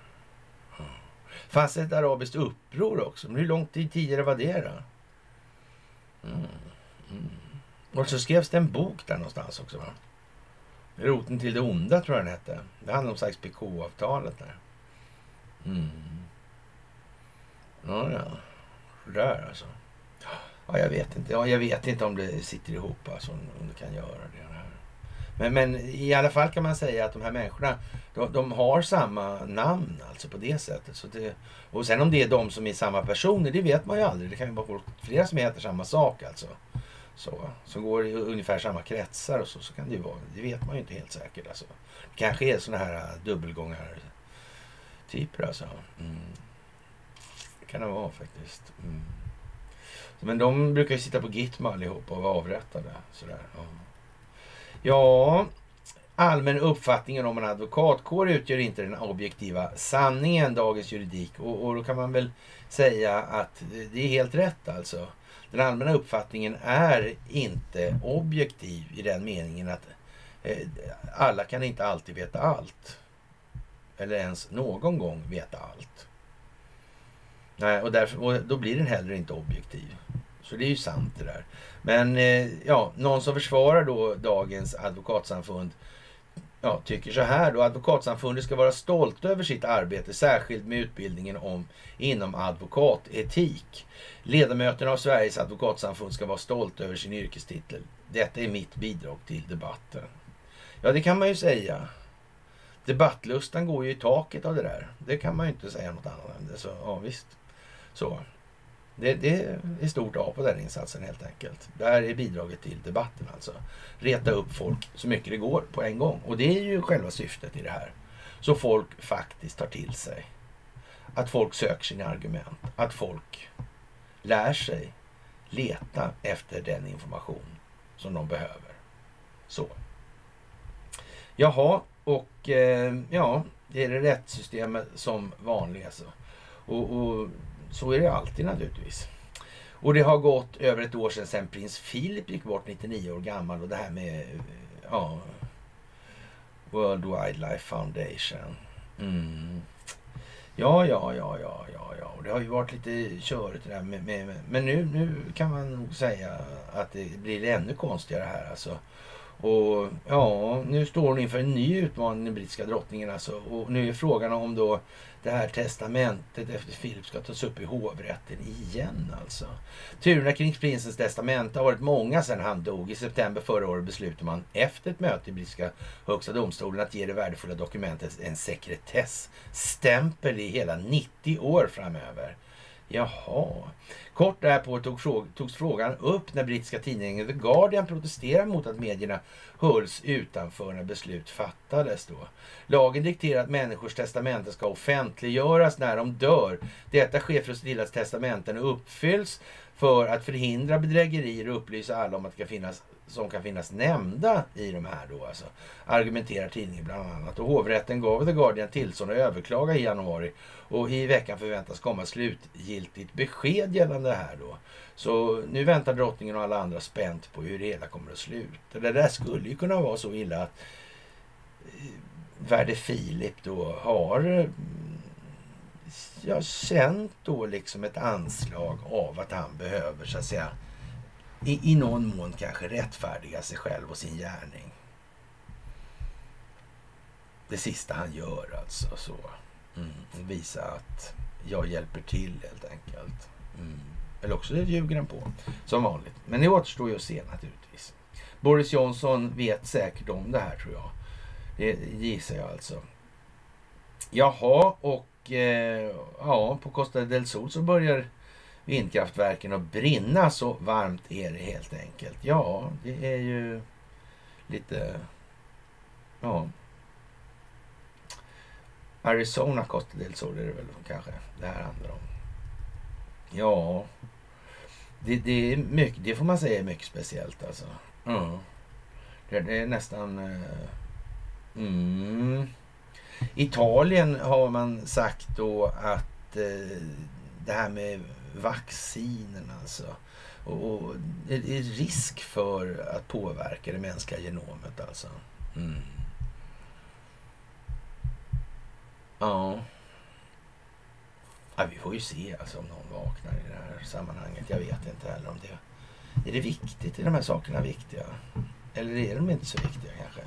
fanns det ett arabiskt uppror också. Men hur lång tid tidigare var det då? Mm. Mm. Och så skrevs det en bok där någonstans också. Va? Roten till det onda tror jag den hette. Det handlar om Sykes-Picot-avtalet där. Mm. Ja, ja. Där alltså. Ja, jag vet inte. Ja, jag vet inte om det sitter ihop alltså, om det kan göra det. Här. Men, men i alla fall kan man säga att de här människorna, de, de har samma namn alltså på det sättet. Så det, och sen om det är de som är samma personer, det vet man ju aldrig. Det kan ju vara folk, flera som heter samma sak alltså. Så, som går i ungefär samma kretsar och så, så kan det ju vara. Det vet man ju inte helt säkert alltså. Det kanske är sådana här äh, dubbelgångar typer alltså. Mm. Det kan det vara faktiskt. Mm. Men de brukar ju sitta på Gitmo allihopa och vara avrättade. Sådär. Ja. Ja, allmän uppfattningen om en advokatkår utgör inte den objektiva sanningen, dagens juridik. Och, och då kan man väl säga att det är helt rätt alltså. Den allmänna uppfattningen är inte objektiv i den meningen att eh, alla kan inte alltid veta allt. Eller ens någon gång veta allt. Nej, och, därför, och då blir den heller inte objektiv. Så det är ju sant det där. Men eh, ja, någon som försvarar då dagens advokatsamfund ja, tycker så här då. Advokatsamfundet ska vara stolt över sitt arbete, särskilt med utbildningen om, inom advokatetik. Ledamöterna av Sveriges advokatsamfund ska vara stolta över sin yrkestitel. Detta är mitt bidrag till debatten. Ja, det kan man ju säga. Debattlustan går ju i taket av det där. Det kan man ju inte säga något annat än. Det, så, ja, visst. Så. Det, det är stort A på den insatsen helt enkelt. Det här är bidraget till debatten alltså. Reta upp folk så mycket det går på en gång. Och det är ju själva syftet i det här. Så folk faktiskt tar till sig. Att folk söker sina argument. Att folk lär sig leta efter den information som de behöver. Så. Jaha, och eh, ja, det är det rättssystemet som vanligt alltså. Och, och, så är det alltid naturligtvis. Och det har gått över ett år sedan, sedan prins Philip gick bort 99 år gammal och det här med eh, ja, World Wildlife Foundation. Mm. Ja, ja, ja, ja, ja, ja. Och det har ju varit lite körigt det där med, med, med, Men nu, nu kan man nog säga att det blir ännu konstigare här alltså. Och ja, nu står hon inför en ny utmaning, den brittiska drottningen alltså. Och nu är frågan om då det här testamentet efter Philip ska tas upp i hovrätten igen alltså. Turerna kring prinsens testamente har varit många sedan han dog. I september förra året beslutade man efter ett möte i brittiska högsta domstolen att ge det värdefulla dokumentet en sekretessstämpel i hela 90 år framöver. Jaha. Kort därpå tog fråg togs frågan upp när brittiska tidningen The Guardian protesterade mot att medierna hölls utanför när beslut fattades. Då. Lagen dikterar att människors testamenten ska offentliggöras när de dör. Detta sker för att se till att testamenten uppfylls för att förhindra bedrägerier och upplysa alla om att det kan finnas som kan finnas nämnda i de här då alltså, argumenterar tidningen bland annat. Och hovrätten gav The Guardian tillstånd att överklaga i januari och i veckan förväntas komma slutgiltigt besked gällande det här då. Så nu väntar drottningen och alla andra spänt på hur det hela kommer att sluta. Det där skulle ju kunna vara så illa att eh, värde Filip då har jag känt då liksom ett anslag av att han behöver så att säga i, i någon mån kanske rättfärdiga sig själv och sin gärning. Det sista han gör alltså. så. Mm. Visa att jag hjälper till helt enkelt. Mm. Eller också ljuger han på, som vanligt. Men det återstår ju att se naturligtvis. Boris Johnson vet säkert om det här tror jag. Det gissar jag alltså. Jaha, och eh, ja, på Costa del Sol så börjar vindkraftverken att brinna. Så varmt är det helt enkelt. Ja, det är ju lite... Ja. Arizona Cottedale så är det väl kanske det här handlar om. Ja, det, det, är mycket, det får man säga är mycket speciellt alltså. Mm. Det, det är nästan... Uh, mm. Italien har man sagt då att uh, det här med vaccinen alltså. Och, och det är risk för att påverka det mänskliga genomet alltså. Mm. Ja. ja. Vi får ju se alltså om någon vaknar i det här sammanhanget. Jag vet inte heller om det. Är det viktigt? Är de här sakerna viktiga? Eller är de inte så viktiga kanske?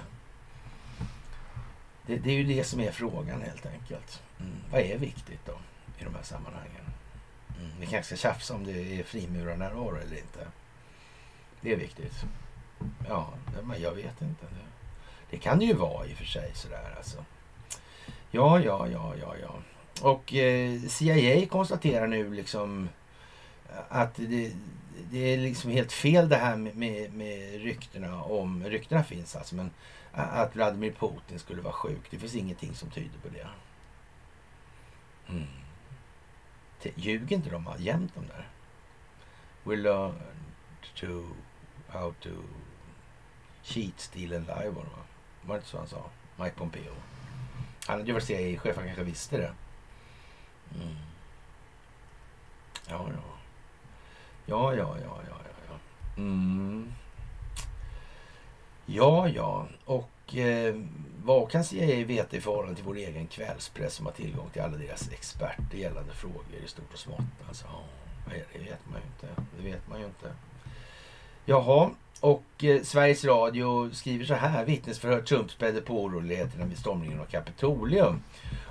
Det, det är ju det som är frågan helt enkelt. Mm. Vad är viktigt då i de här sammanhangen? Mm. Vi kanske ska tjafsa om det är frimurarnärvaro eller inte. Det är viktigt. Ja, men jag vet inte. Det kan det ju vara i och för sig sådär alltså. Ja, ja, ja, ja, ja. Och eh, CIA konstaterar nu liksom eh, att det, det, är liksom helt fel det här med, med, med ryktena om, ryktena finns alltså, men att Vladimir Putin skulle vara sjuk. Det finns ingenting som tyder på det. Mm. Ljuger inte de jämt de där? We learned to how to cheat, steal and lie var det va? Var det inte så han sa? Mike Pompeo. Han hade ju varit CIA-chef, han kanske visste det. Mm. Ja, ja. Ja, ja, ja, ja, ja. Ja, mm. ja, ja. Och eh, vad kan CIA veta i förhållande till vår egen kvällspress som har tillgång till alla deras experter gällande frågor i stort och smått? Alltså, det vet man ju inte. Det vet man ju inte. Jaha, och eh, Sveriges Radio skriver så här. Vittnesförhör Trump spädde på oroligheterna vid stormningen av Kapitolium.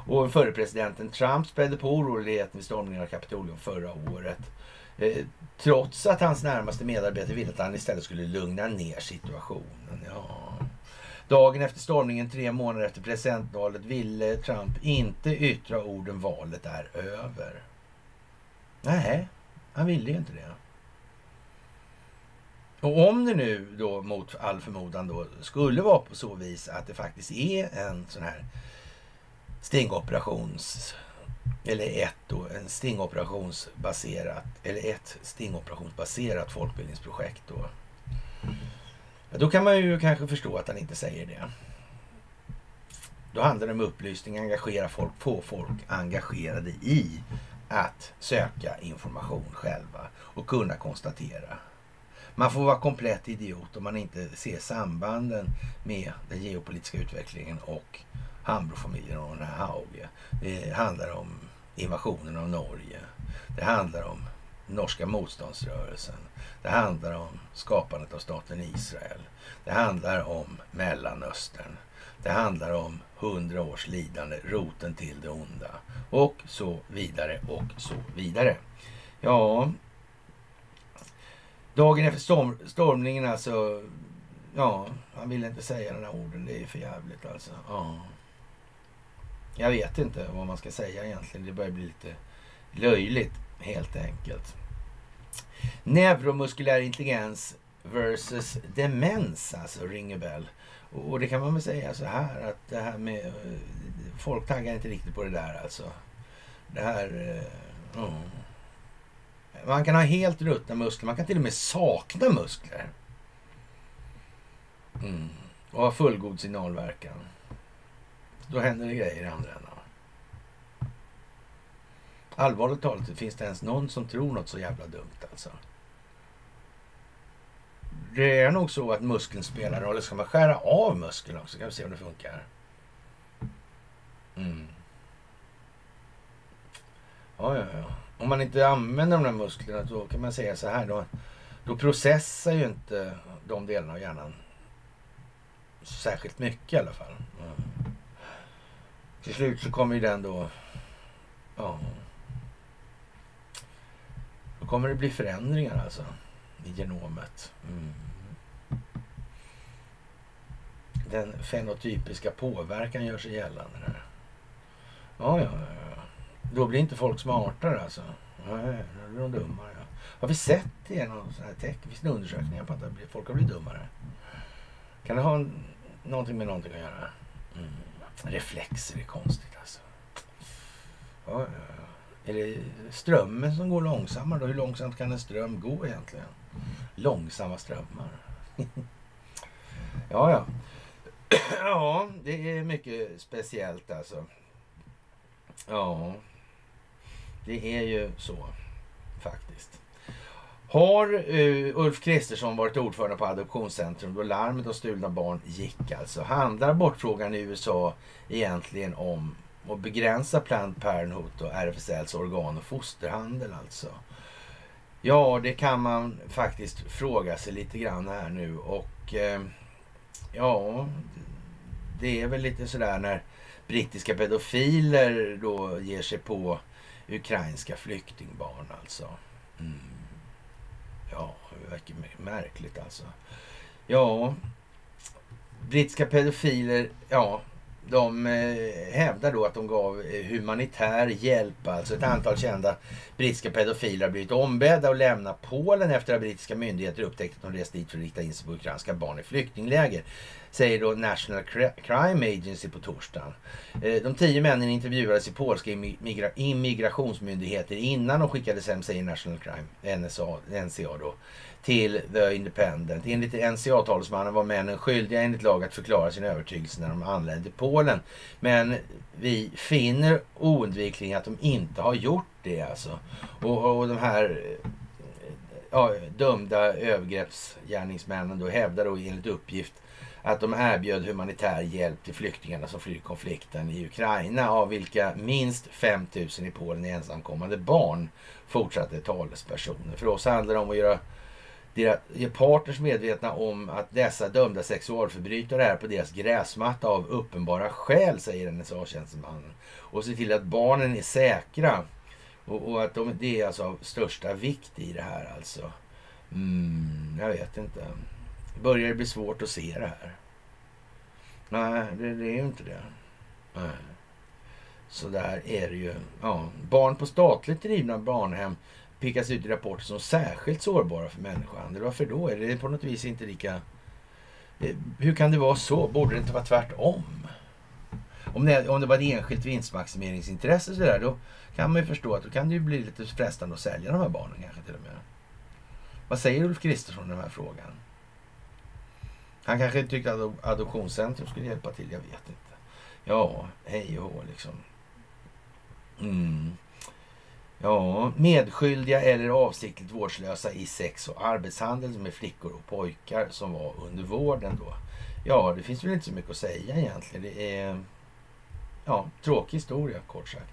Och förre presidenten Trump spädde på oroligheterna vid stormningen av Kapitolium förra året. Eh, trots att hans närmaste medarbetare ville att han istället skulle lugna ner situationen. Ja. Dagen efter stormningen, tre månader efter presidentvalet, ville Trump inte yttra orden valet är över. Nej, han ville ju inte det. Och om det nu då mot all förmodan då skulle vara på så vis att det faktiskt är en sån här stingoperations eller ett då, en stingoperationsbaserat eller ett stingoperationsbaserat folkbildningsprojekt då. Då kan man ju kanske förstå att han inte säger det. Då handlar det om upplysning, engagera folk, få folk engagerade i att söka information själva och kunna konstatera. Man får vara komplett idiot om man inte ser sambanden med den geopolitiska utvecklingen och Hambro-familjen och den här Hauge. Det handlar om invasionen av Norge. Det handlar om norska motståndsrörelsen. Det handlar om skapandet av staten Israel. Det handlar om Mellanöstern. Det handlar om hundra års lidande, roten till det onda och så vidare och så vidare. Ja, dagen efter storm, stormningen alltså. Ja, han ville inte säga de här orden. Det är för jävligt alltså. Ja. Jag vet inte vad man ska säga egentligen. Det börjar bli lite löjligt helt enkelt. Neuromuskulär intelligens versus demens, alltså ringer bell. Och det kan man väl säga så här att det här med... Eh, folk taggar inte riktigt på det där alltså. Det här... Uh, man kan ha helt ruttna muskler. Man kan till och med sakna muskler. Mm. Och ha fullgod signalverkan. Då händer det grejer i andra änden. Allvarligt talat, finns det ens någon som tror något så jävla dumt alltså? Det är nog så att muskeln spelar roll. Ska man skära av muskeln också? Kan vi se om det funkar. Mm. Ja, ja, ja. Om man inte använder de där musklerna då kan man säga så här. Då, då processar ju inte de delarna av hjärnan särskilt mycket i alla fall. Mm. Till slut så kommer ju den då... Ja. Kommer det bli förändringar alltså i genomet. Mm. Den fenotypiska påverkan gör sig gällande där. Ja, ja, ja. Då blir inte folk smartare alltså. Nej, då blir de dummare. Ja. Har vi sett det i någon sån här tech? Finns det undersökningar på att folk har blivit dummare? Kan det ha en, någonting med någonting att göra? Mm. Reflexer är konstigt alltså. Ja, ja, ja. Är det strömmen som går långsammare då? Hur långsamt kan en ström gå egentligen? Långsamma strömmar. ja, ja. ja, det är mycket speciellt alltså. Ja, det är ju så faktiskt. Har uh, Ulf Kristersson varit ordförande på Adoptionscentrum då larmet om stulna barn gick alltså? Handlar abortfrågan i USA egentligen om och begränsa Planned Parenthood och RFSLs organ och fosterhandel alltså? Ja, det kan man faktiskt fråga sig lite grann här nu och eh, ja, det är väl lite sådär när brittiska pedofiler då ger sig på ukrainska flyktingbarn alltså. Mm. Ja, det verkar märkligt alltså. Ja, brittiska pedofiler, ja, de eh, hävdar då att de gav eh, humanitär hjälp. Alltså ett antal kända brittiska pedofiler har blivit ombedda att lämna Polen efter att brittiska myndigheter upptäckt att de rest dit för att rikta in sig på ukrainska barn i flyktingläger. Säger då National Crime Agency på torsdagen. Eh, de tio männen intervjuades i polska immigra immigrationsmyndigheter innan de skickades hem, säger National Crime, NSA, NCA då till The Independent. Enligt NCA-talesmannen var männen skyldiga enligt lag att förklara sin övertygelse när de anlände till Polen. Men vi finner oundvikligen att de inte har gjort det alltså. Och, och de här eh, ja, dömda övergreppsgärningsmännen då hävdar då enligt uppgift att de erbjöd humanitär hjälp till flyktingarna som flyr konflikten i Ukraina av vilka minst 5000 i Polen är ensamkommande barn, fortsatte talespersonen. För oss handlar det om att göra deras partners medvetna om att dessa dömda sexualförbrytare är på deras gräsmatta av uppenbara skäl, säger NSA-tjänstemannen. Och se till att barnen är säkra. Och, och att de, det är alltså av största vikt i det här alltså. Mm, jag vet inte. Börjar det bli svårt att se det här? Nej, det, det är ju inte det. Nej. Så där är det ju. Ja. Barn på statligt drivna barnhem pekas ut i rapporter som särskilt sårbara för människohandel. Varför då? Är det på något vis inte lika... Eh, hur kan det vara så? Borde det inte vara tvärtom? Om det, om det var ett enskilt vinstmaximeringsintresse så där, då kan man ju förstå att då kan det ju bli lite frestande att sälja de här barnen kanske till och med. Vad säger Ulf Kristersson i den här frågan? Han kanske tyckte att Adoptionscentrum skulle hjälpa till, jag vet inte. Ja, hej och hå liksom. Mm. Ja, medskyldiga eller avsiktligt vårdslösa i sex och arbetshandel med flickor och pojkar som var under vården då. Ja, det finns väl inte så mycket att säga egentligen. Det är ja, tråkig historia kort sagt.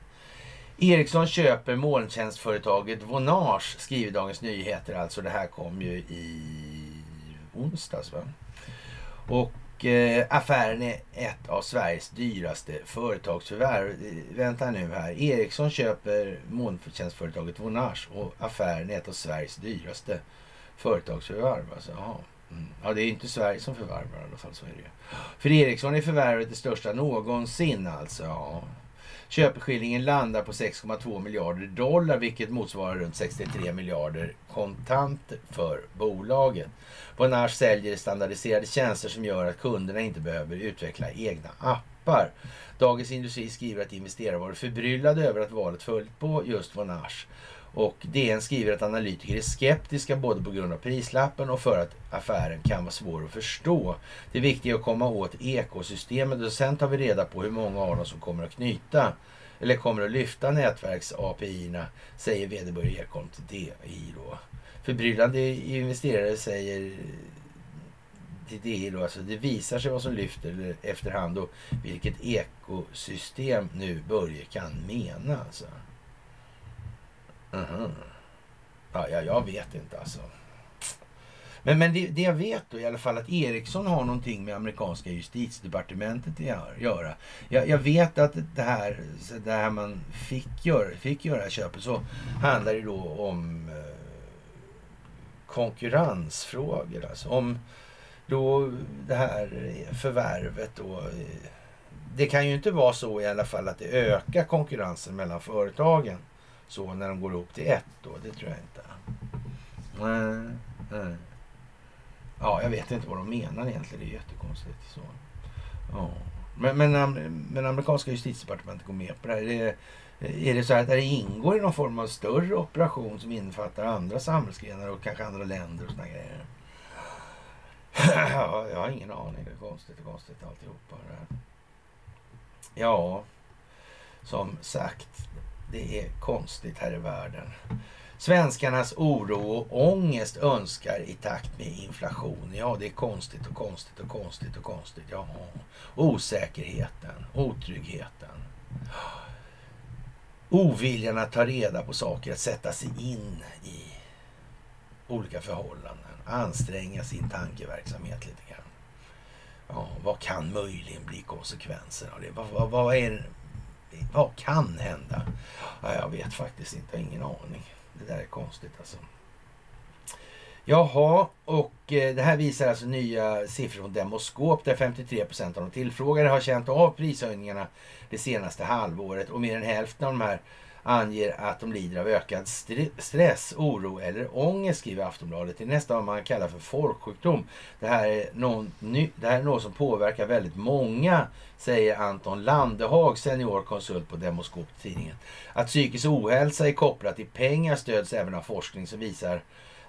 Ericsson köper molntjänstföretaget Vonage, skriver Dagens Nyheter. Alltså det här kom ju i onsdags. Va? Och eh, affären är ett av Sveriges dyraste företagsförvärv. Vänta nu här. Ericsson köper molntjänstföretaget Vonage och affären är ett av Sveriges dyraste företagsförvärv. Alltså, Mm. Ja, det är inte Sverige som förvärvar i alla fall. Så är det ju. För Ericsson är förvärvet det största någonsin alltså. Ja. Köpeskillingen landar på 6,2 miljarder dollar vilket motsvarar runt 63 miljarder kontant för bolaget. Bonage säljer standardiserade tjänster som gör att kunderna inte behöver utveckla egna appar. Dagens Industri skriver att investerare var förbryllade över att valet föll på just Vonage och DN skriver att analytiker är skeptiska både på grund av prislappen och för att affären kan vara svår att förstå. Det viktiga är att komma åt ekosystemet och sen tar vi reda på hur många av dem som kommer att knyta eller kommer att lyfta nätverks-API-erna, säger vd Börje Ekholm till DI då. Förbryllande investerare säger till DI då, alltså det visar sig vad som lyfter efterhand och vilket ekosystem nu Börje kan mena alltså. Mm. Ja, ja, jag vet inte alltså. Men, men det, det, jag vet då i alla fall att Ericsson har någonting med amerikanska justitiedepartementet att göra. Jag, jag vet att det här, det här man fick göra, fick göra köpet så handlar det då om eh, konkurrensfrågor. Alltså om då det här förvärvet då. Eh, det kan ju inte vara så i alla fall att det ökar konkurrensen mellan företagen så när de går ihop till ett då. Det tror jag inte. Nej, nej. Ja, jag vet inte vad de menar egentligen. Det är jättekonstigt. Så. Ja. Men, men, men amerikanska justitiedepartementet går med på det här. Är det, är det så att det ingår i någon form av större operation som innefattar andra samhällsgrenar och kanske andra länder och såna grejer? ja, jag har ingen aning. Det är konstigt och konstigt alltihopa. Det Ja, som sagt. Det är konstigt här i världen. Svenskarnas oro och ångest önskar i takt med inflation. Ja, det är konstigt och konstigt och konstigt och konstigt. Ja, osäkerheten, otryggheten. Oviljan att ta reda på saker, att sätta sig in i olika förhållanden. Anstränga sin tankeverksamhet lite grann. Ja, vad kan möjligen bli konsekvenserna av det? Vad, vad, vad är vad kan hända? Ja, jag vet faktiskt inte, jag har ingen aning. Det där är konstigt alltså. Jaha, och eh, det här visar alltså nya siffror från Demoskop där 53 procent av de tillfrågade har känt av prishöjningarna det senaste halvåret och mer än hälften av de här anger att de lider av ökad stress, oro eller ångest, skriver Aftonbladet. Det är nästan vad man kallar för folksjukdom. Det här, är någon, det här är något som påverkar väldigt många, säger Anton Landehag, seniorkonsult på Demoskop-tidningen. Att psykisk ohälsa är kopplat till pengar stöds även av forskning som visar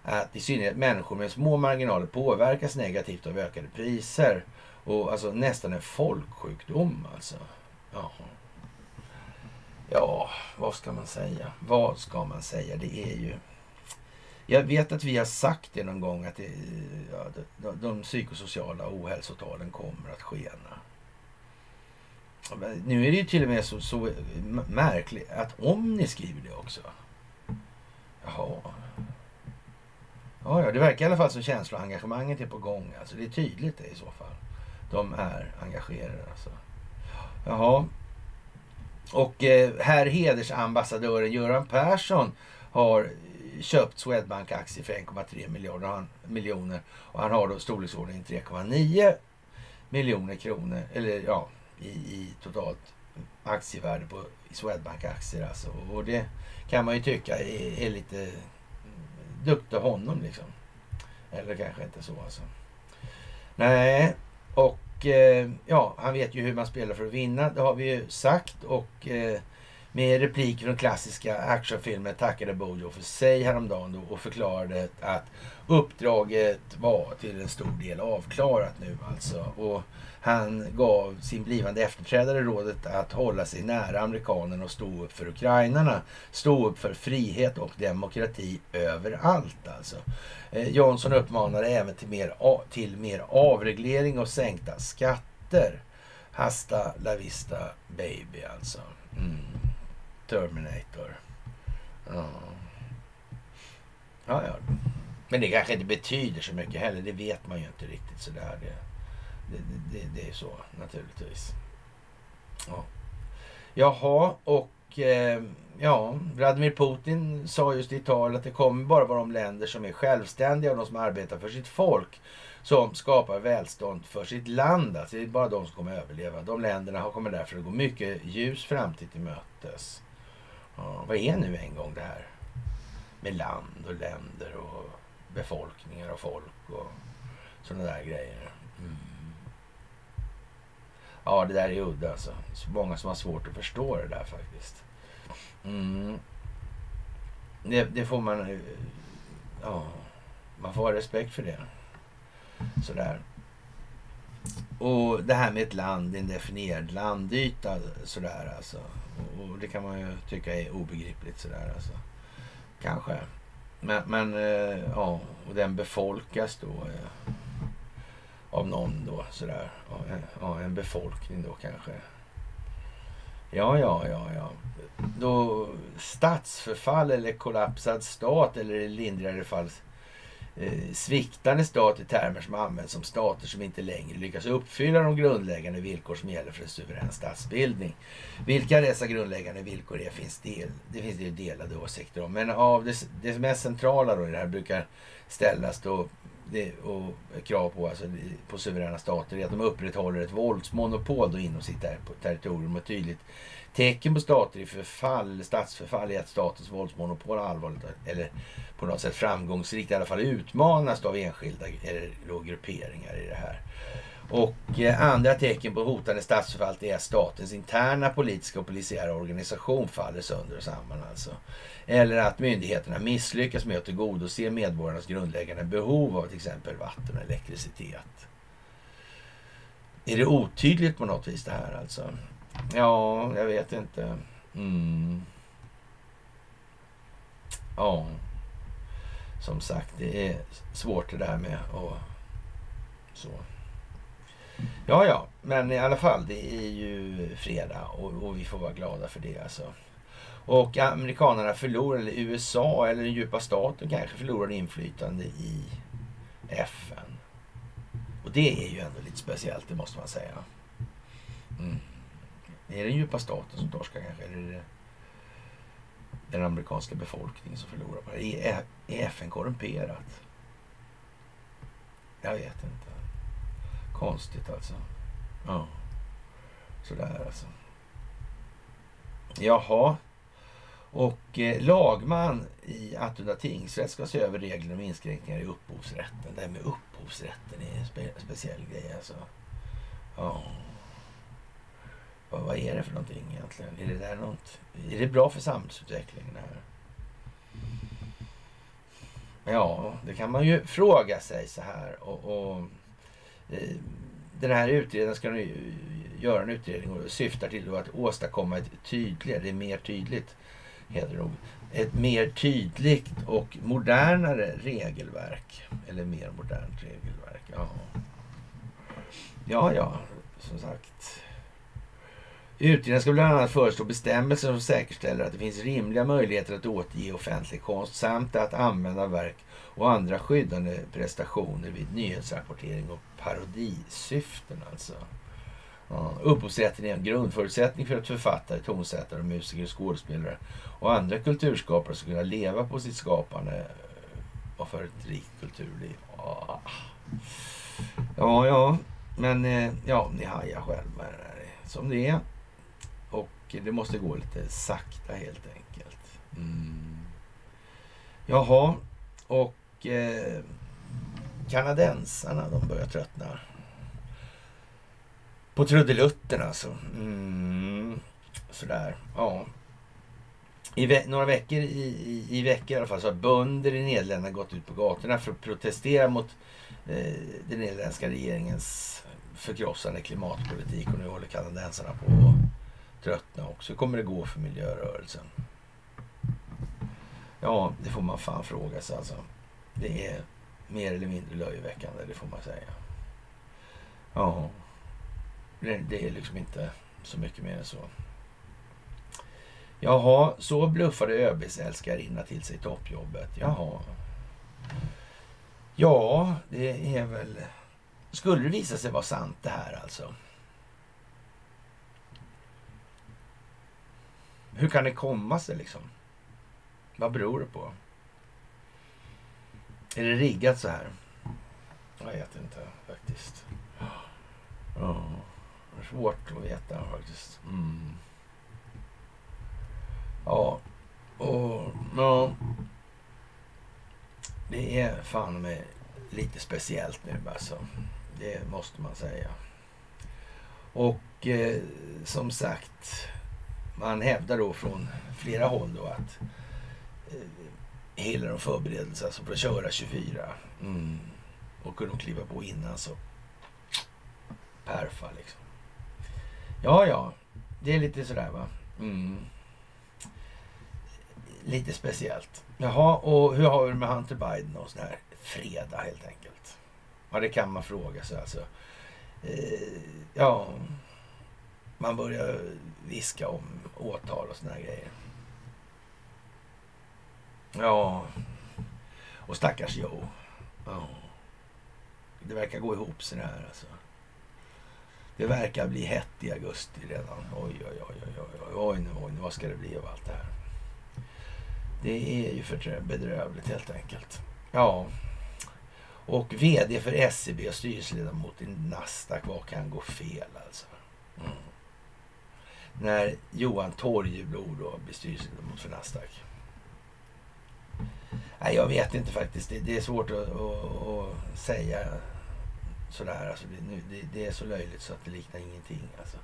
att i synnerhet människor med små marginaler påverkas negativt av ökade priser. Och alltså nästan en folksjukdom alltså. Jaha. Ja, vad ska man säga? Vad ska man säga? Det är ju... Jag vet att vi har sagt det någon gång att det, ja, de, de psykosociala ohälsotalen kommer att skena. Nu är det ju till och med så, så märkligt att om ni skriver det också. Jaha. Ja, ja, det verkar i alla fall som känsloengagemanget är på gång. Alltså, det är tydligt det i så fall. De är engagerade alltså. Jaha, och eh, hedersambassadören Göran Persson har köpt Swedbank-aktier för 1,3 miljarder miljoner och han har då storleksordningen 3,9 miljoner kronor. Eller ja, i, i totalt aktievärde på Swedbank-aktier alltså. Och det kan man ju tycka är, är lite duktig av honom liksom. Eller kanske inte så alltså. Nej, och Eh, ja, han vet ju hur man spelar för att vinna. Det har vi ju sagt. Och eh, med repliker från klassiska actionfilmer tackade Bojo för sig häromdagen då och förklarade att uppdraget var till en stor del avklarat nu alltså. Och han gav sin blivande efterträdare rådet att hålla sig nära amerikanerna och stå upp för ukrainarna. Stå upp för frihet och demokrati överallt alltså. Eh, Johnson uppmanade även till mer, till mer avreglering och sänkta skatter. Hasta la vista baby alltså. Mm. Terminator. Ja. ja, ja. Men det kanske inte betyder så mycket heller. Det vet man ju inte riktigt sådär. Det, det, det, det är så naturligtvis. Ja. Jaha, och eh, ja, Vladimir Putin sa just i tal att det kommer bara vara de länder som är självständiga och de som arbetar för sitt folk som skapar välstånd för sitt land. Alltså det är bara de som kommer att överleva. De länderna kommer därför att gå mycket ljus framtid till mötes. Ja, vad är nu en gång det här? Med land och länder och befolkningar och folk och sådana där grejer. Mm. Ja, det där är udda alltså. Så många som har svårt att förstå det där faktiskt. Mm. Det, det, får man... Eh, ja, man får ha respekt för det. Sådär. Och det här med ett land, en definierad landyta sådär alltså. Och det kan man ju tycka är obegripligt sådär alltså. Kanske. Men, men eh, ja, och den befolkas då Ja av någon då sådär. av en befolkning då kanske. Ja, ja, ja, ja. Då statsförfall eller kollapsad stat eller i lindrigare fall eh, sviktande stat i termer som används som stater som inte längre lyckas uppfylla de grundläggande villkor som gäller för en suverän statsbildning. Vilka dessa grundläggande villkor är finns del, det finns det delade åsikter om. Men av det, det mest centrala då i det här brukar ställas då det, och krav på, alltså, på suveräna stater är att de upprätthåller ett våldsmonopol då inom sitt ter territorium. Och tydligt tecken på stater i förfall, statsförfall, är att statens våldsmonopol allvarligt eller på något sätt framgångsrikt i alla fall utmanas av enskilda eller grupperingar i det här. Och eh, andra tecken på hotande statsförvaltning är att statens interna politiska och polisiära organisation faller sönder och samman. Alltså. Eller att myndigheterna misslyckas med att tillgodose medborgarnas grundläggande behov av till exempel vatten och elektricitet. Är det otydligt på något vis det här alltså? Ja, jag vet inte. Mm. Ja, som sagt, det är svårt det där med att så. Ja, ja, men i alla fall, det är ju fredag och, och vi får vara glada för det alltså. Och amerikanerna förlorar, eller USA eller den djupa staten kanske förlorar inflytande i FN. Och det är ju ändå lite speciellt, det måste man säga. Mm. Är det den djupa staten som torskar kanske? Eller är det den amerikanska befolkningen som förlorar på det? Är, är FN korrumperat? Jag vet inte. Konstigt alltså. Ja. Sådär alltså. Jaha. Och eh, lagman i Attunda tingsrätt ska se över reglerna om inskränkningar i upphovsrätten. Det här med upphovsrätten är en spe speciell grej alltså. Ja. Vad, vad är det för någonting egentligen? Är det, där något, är det bra för samhällsutvecklingen? Här? Ja, det kan man ju fråga sig så här. Och, och Eh, den här utredningen ska nu göra en utredning och syftar till att åstadkomma ett tydligare, det är mer tydligt, heter det nog, ett mer tydligt och modernare regelverk. Eller mer modernt regelverk. Ja, ja, ja som sagt. Utredningen ska bland annat föreslå bestämmelser som säkerställer att det finns rimliga möjligheter att återge offentlig konst samt att använda verk och andra skyddande prestationer vid nyhetsrapportering och parodisyften. Alltså. Ja, upphovsrätten är en grundförutsättning för att författare, tonsättare, musiker, skådespelare och andra kulturskapare ska kunna leva på sitt skapande och för ett rikt kulturliv. Ja, ja. Men eh, ja, ni hajar själva som det är. Och det måste gå lite sakta helt enkelt. Mm. Jaha, och eh, kanadensarna de börjar tröttna. På trudelutten alltså. Mm. Sådär, ja. I ve några veckor i, i, i veckor i alla fall så har bönder i Nederländerna gått ut på gatorna för att protestera mot eh, den nederländska regeringens förkrossande klimatpolitik och nu håller kanadensarna på att tröttna också. Hur kommer det gå för miljörörelsen? Ja, det får man fan fråga sig alltså. Det är mer eller mindre löjeväckande, det får man säga. Ja, det, det är liksom inte så mycket mer än så. Jaha, så bluffade ÖBs älskarinna till sig toppjobbet. Jaha. Ja, det är väl... Skulle det visa sig vara sant det här alltså? Hur kan det komma sig liksom? Vad beror det på? Är det riggat så här? Jag vet inte faktiskt. Ja, det är svårt att veta faktiskt. Mm. Ja, och ja. Det är fan med lite speciellt nu alltså. Det måste man säga. Och eh, som sagt, man hävdar då från flera håll då att eh, hela de förberedelser alltså för att köra 24 mm, och de kliva på innan så perfa liksom. Ja, ja, det är lite sådär va. Mm. Lite speciellt. Jaha, och hur har vi det med Hunter Biden och sån här fredag helt enkelt? Ja, det kan man fråga sig alltså. Eh, ja, man börjar viska om åtal och såna här grejer. Ja, och stackars Joe. Ja. Det verkar gå ihop så här alltså. Det verkar bli hett i augusti redan. Oj, oj, oj, oj, oj, oj, nu, oj, vad ska det bli av allt det här? Det är ju för bedrövligt helt enkelt. Ja, och VD för SEB och styrelseledamot i Nasdaq. Vad kan gå fel alltså? Mm. När Johan Torjeblod då blir styrelseledamot för Nasdaq. Nej, jag vet inte faktiskt. Det, det är svårt att, att, att, säga sådär. Alltså, det, det, det, är så löjligt så att det liknar ingenting. Alltså.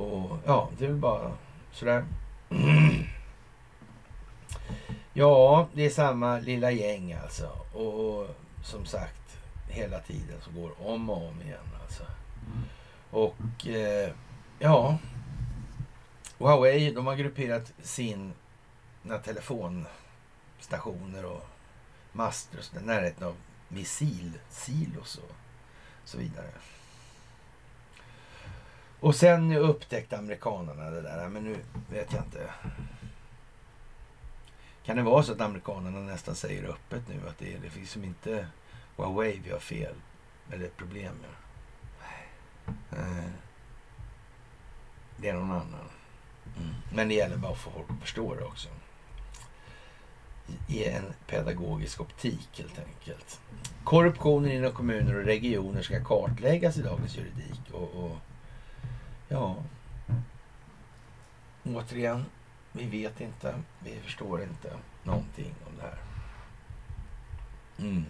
Och ja, det är väl bara sådär. Ja, det är samma lilla gäng alltså. Och som sagt, hela tiden så går om och om igen alltså. Och eh, ja, Huawei de har grupperat sina Stationer och master och sådär, närheten av missilsilos och så vidare. Och sen upptäckte amerikanerna det där, men nu vet jag inte. Kan det vara så att amerikanerna nästan säger öppet nu att det, är, det finns som inte Huawei vi har fel eller problem med? Eh, det är någon annan. Mm. Men det gäller bara att få folk att förstå det också. I en pedagogisk optik helt enkelt. Korruptionen inom kommuner och regioner ska kartläggas i dagens juridik. Och, och ja, återigen, vi vet inte, vi förstår inte någonting om det här. Mm.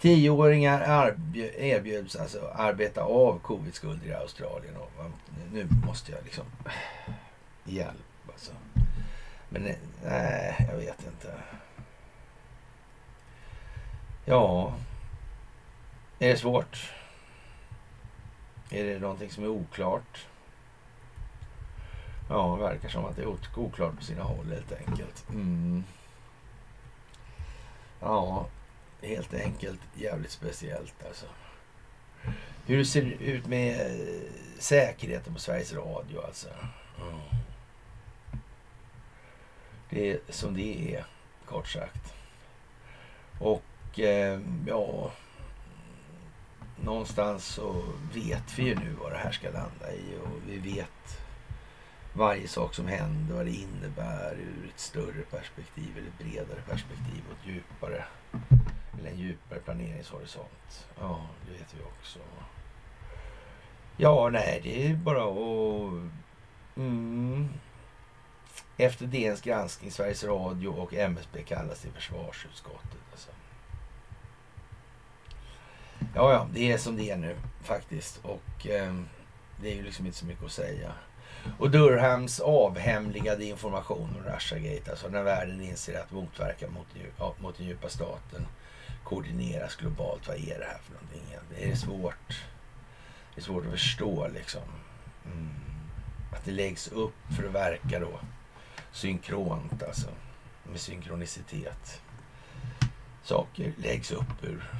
Tioåringar erbjuds alltså arbeta av covid-skulder i Australien. Och nu måste jag liksom... Hjälp alltså. Men eh, nej, jag vet inte. Ja. Är det svårt? Är det någonting som är oklart? Ja, det verkar som att det är oklart på sina håll helt enkelt. Mm. Ja, helt enkelt jävligt speciellt alltså. Hur det ser ut med eh, säkerheten på Sveriges Radio alltså. Mm. Det är som det är, kort sagt. Och eh, ja, någonstans så vet vi ju nu vad det här ska landa i och vi vet varje sak som händer, vad det innebär ur ett större perspektiv eller ett bredare perspektiv och ett djupare Eller en djupare planeringshorisont. Ja, det vet vi också. Ja, nej, det är bara att... Mm. Efter DNs granskning, Sveriges Radio och MSB kallas till försvarsutskottet. Alltså. Ja, ja, det är som det är nu faktiskt. Och eh, det är ju liksom inte så mycket att säga. Och Durhams avhemligade information om Russiagate, alltså när världen inser att motverka mot, mot den djupa staten koordineras globalt. Vad är det här för någonting? Det är svårt, det är svårt att förstå liksom. Mm. Att det läggs upp för att verka då synkront, alltså med synkronicitet. Saker läggs upp ur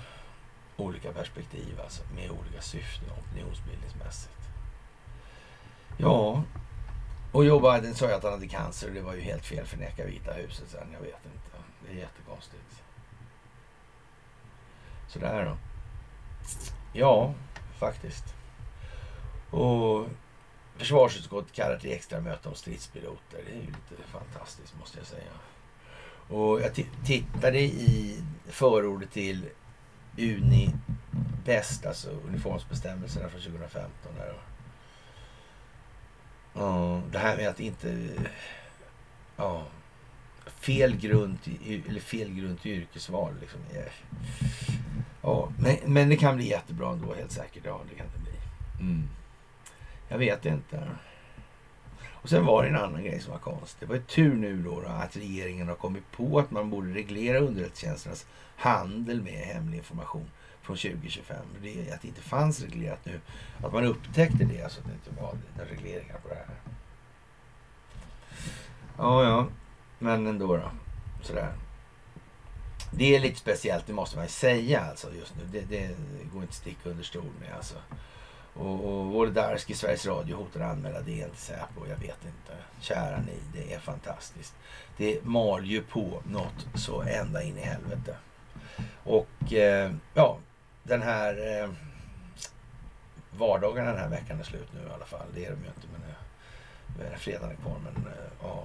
olika perspektiv, alltså med olika syften opinionsbildningsmässigt. Ja, och Joe Biden sa ju att han hade cancer och det var ju helt fel förneka Vita huset sen. Jag vet inte. Det är jättekonstigt. Sådär då. Ja, faktiskt. Och försvarsutskottet kallar till extra möte om stridspiloter. Det är ju lite fantastiskt måste jag säga. Och jag tittade i förordet till Unibest, alltså uniformsbestämmelserna från 2015. Där. Ja, det här med att inte... Ja, fel grund till, eller fel grund till yrkesval. Liksom. Ja, men, men det kan bli jättebra ändå, helt säkert. Ja, det kan det bli. Mm. Jag vet inte. Och sen var det en annan grej som var konstig. Det var ju tur nu då, då att regeringen har kommit på att man borde reglera underrättelsetjänsternas handel med hemlig information från 2025. Det, att det inte fanns reglerat nu. Att man upptäckte det, alltså att det inte var regleringar på det här. Ja, ja, men ändå då. Sådär. Det är lite speciellt, det måste man ju säga alltså just nu. Det, det går inte att sticka under stol med alltså. Och, och Wolodarski, Sveriges Radio, hotar att anmäla DN till Säpo. Jag vet inte. Kära ni, det är fantastiskt. Det mal ju på något så ända in i helvete. Och eh, ja, den här eh, vardagen den här veckan är slut nu i alla fall. Det är de ju inte, men eh, fredagen är kvar. Men eh, ja.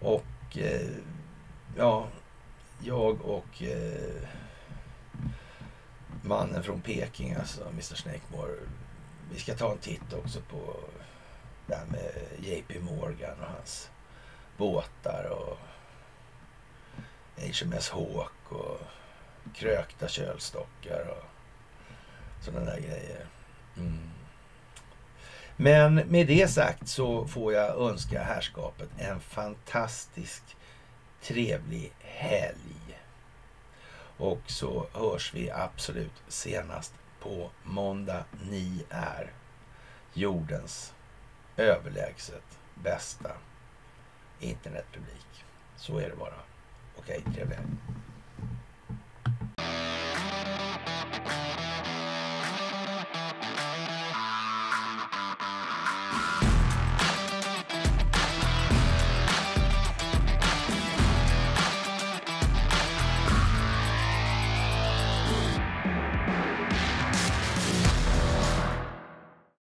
Och eh, ja, jag och eh, mannen från Peking, alltså Mr Snakemore. Vi ska ta en titt också på det här med JP Morgan och hans båtar och HMS Hawk och krökta kölstockar och sådana där grejer. Mm. Men med det sagt så får jag önska herrskapet en fantastisk trevlig helg. Och så hörs vi absolut senast på måndag. Ni är jordens överlägset bästa internetpublik. Så är det bara. Okej, trevlig helg.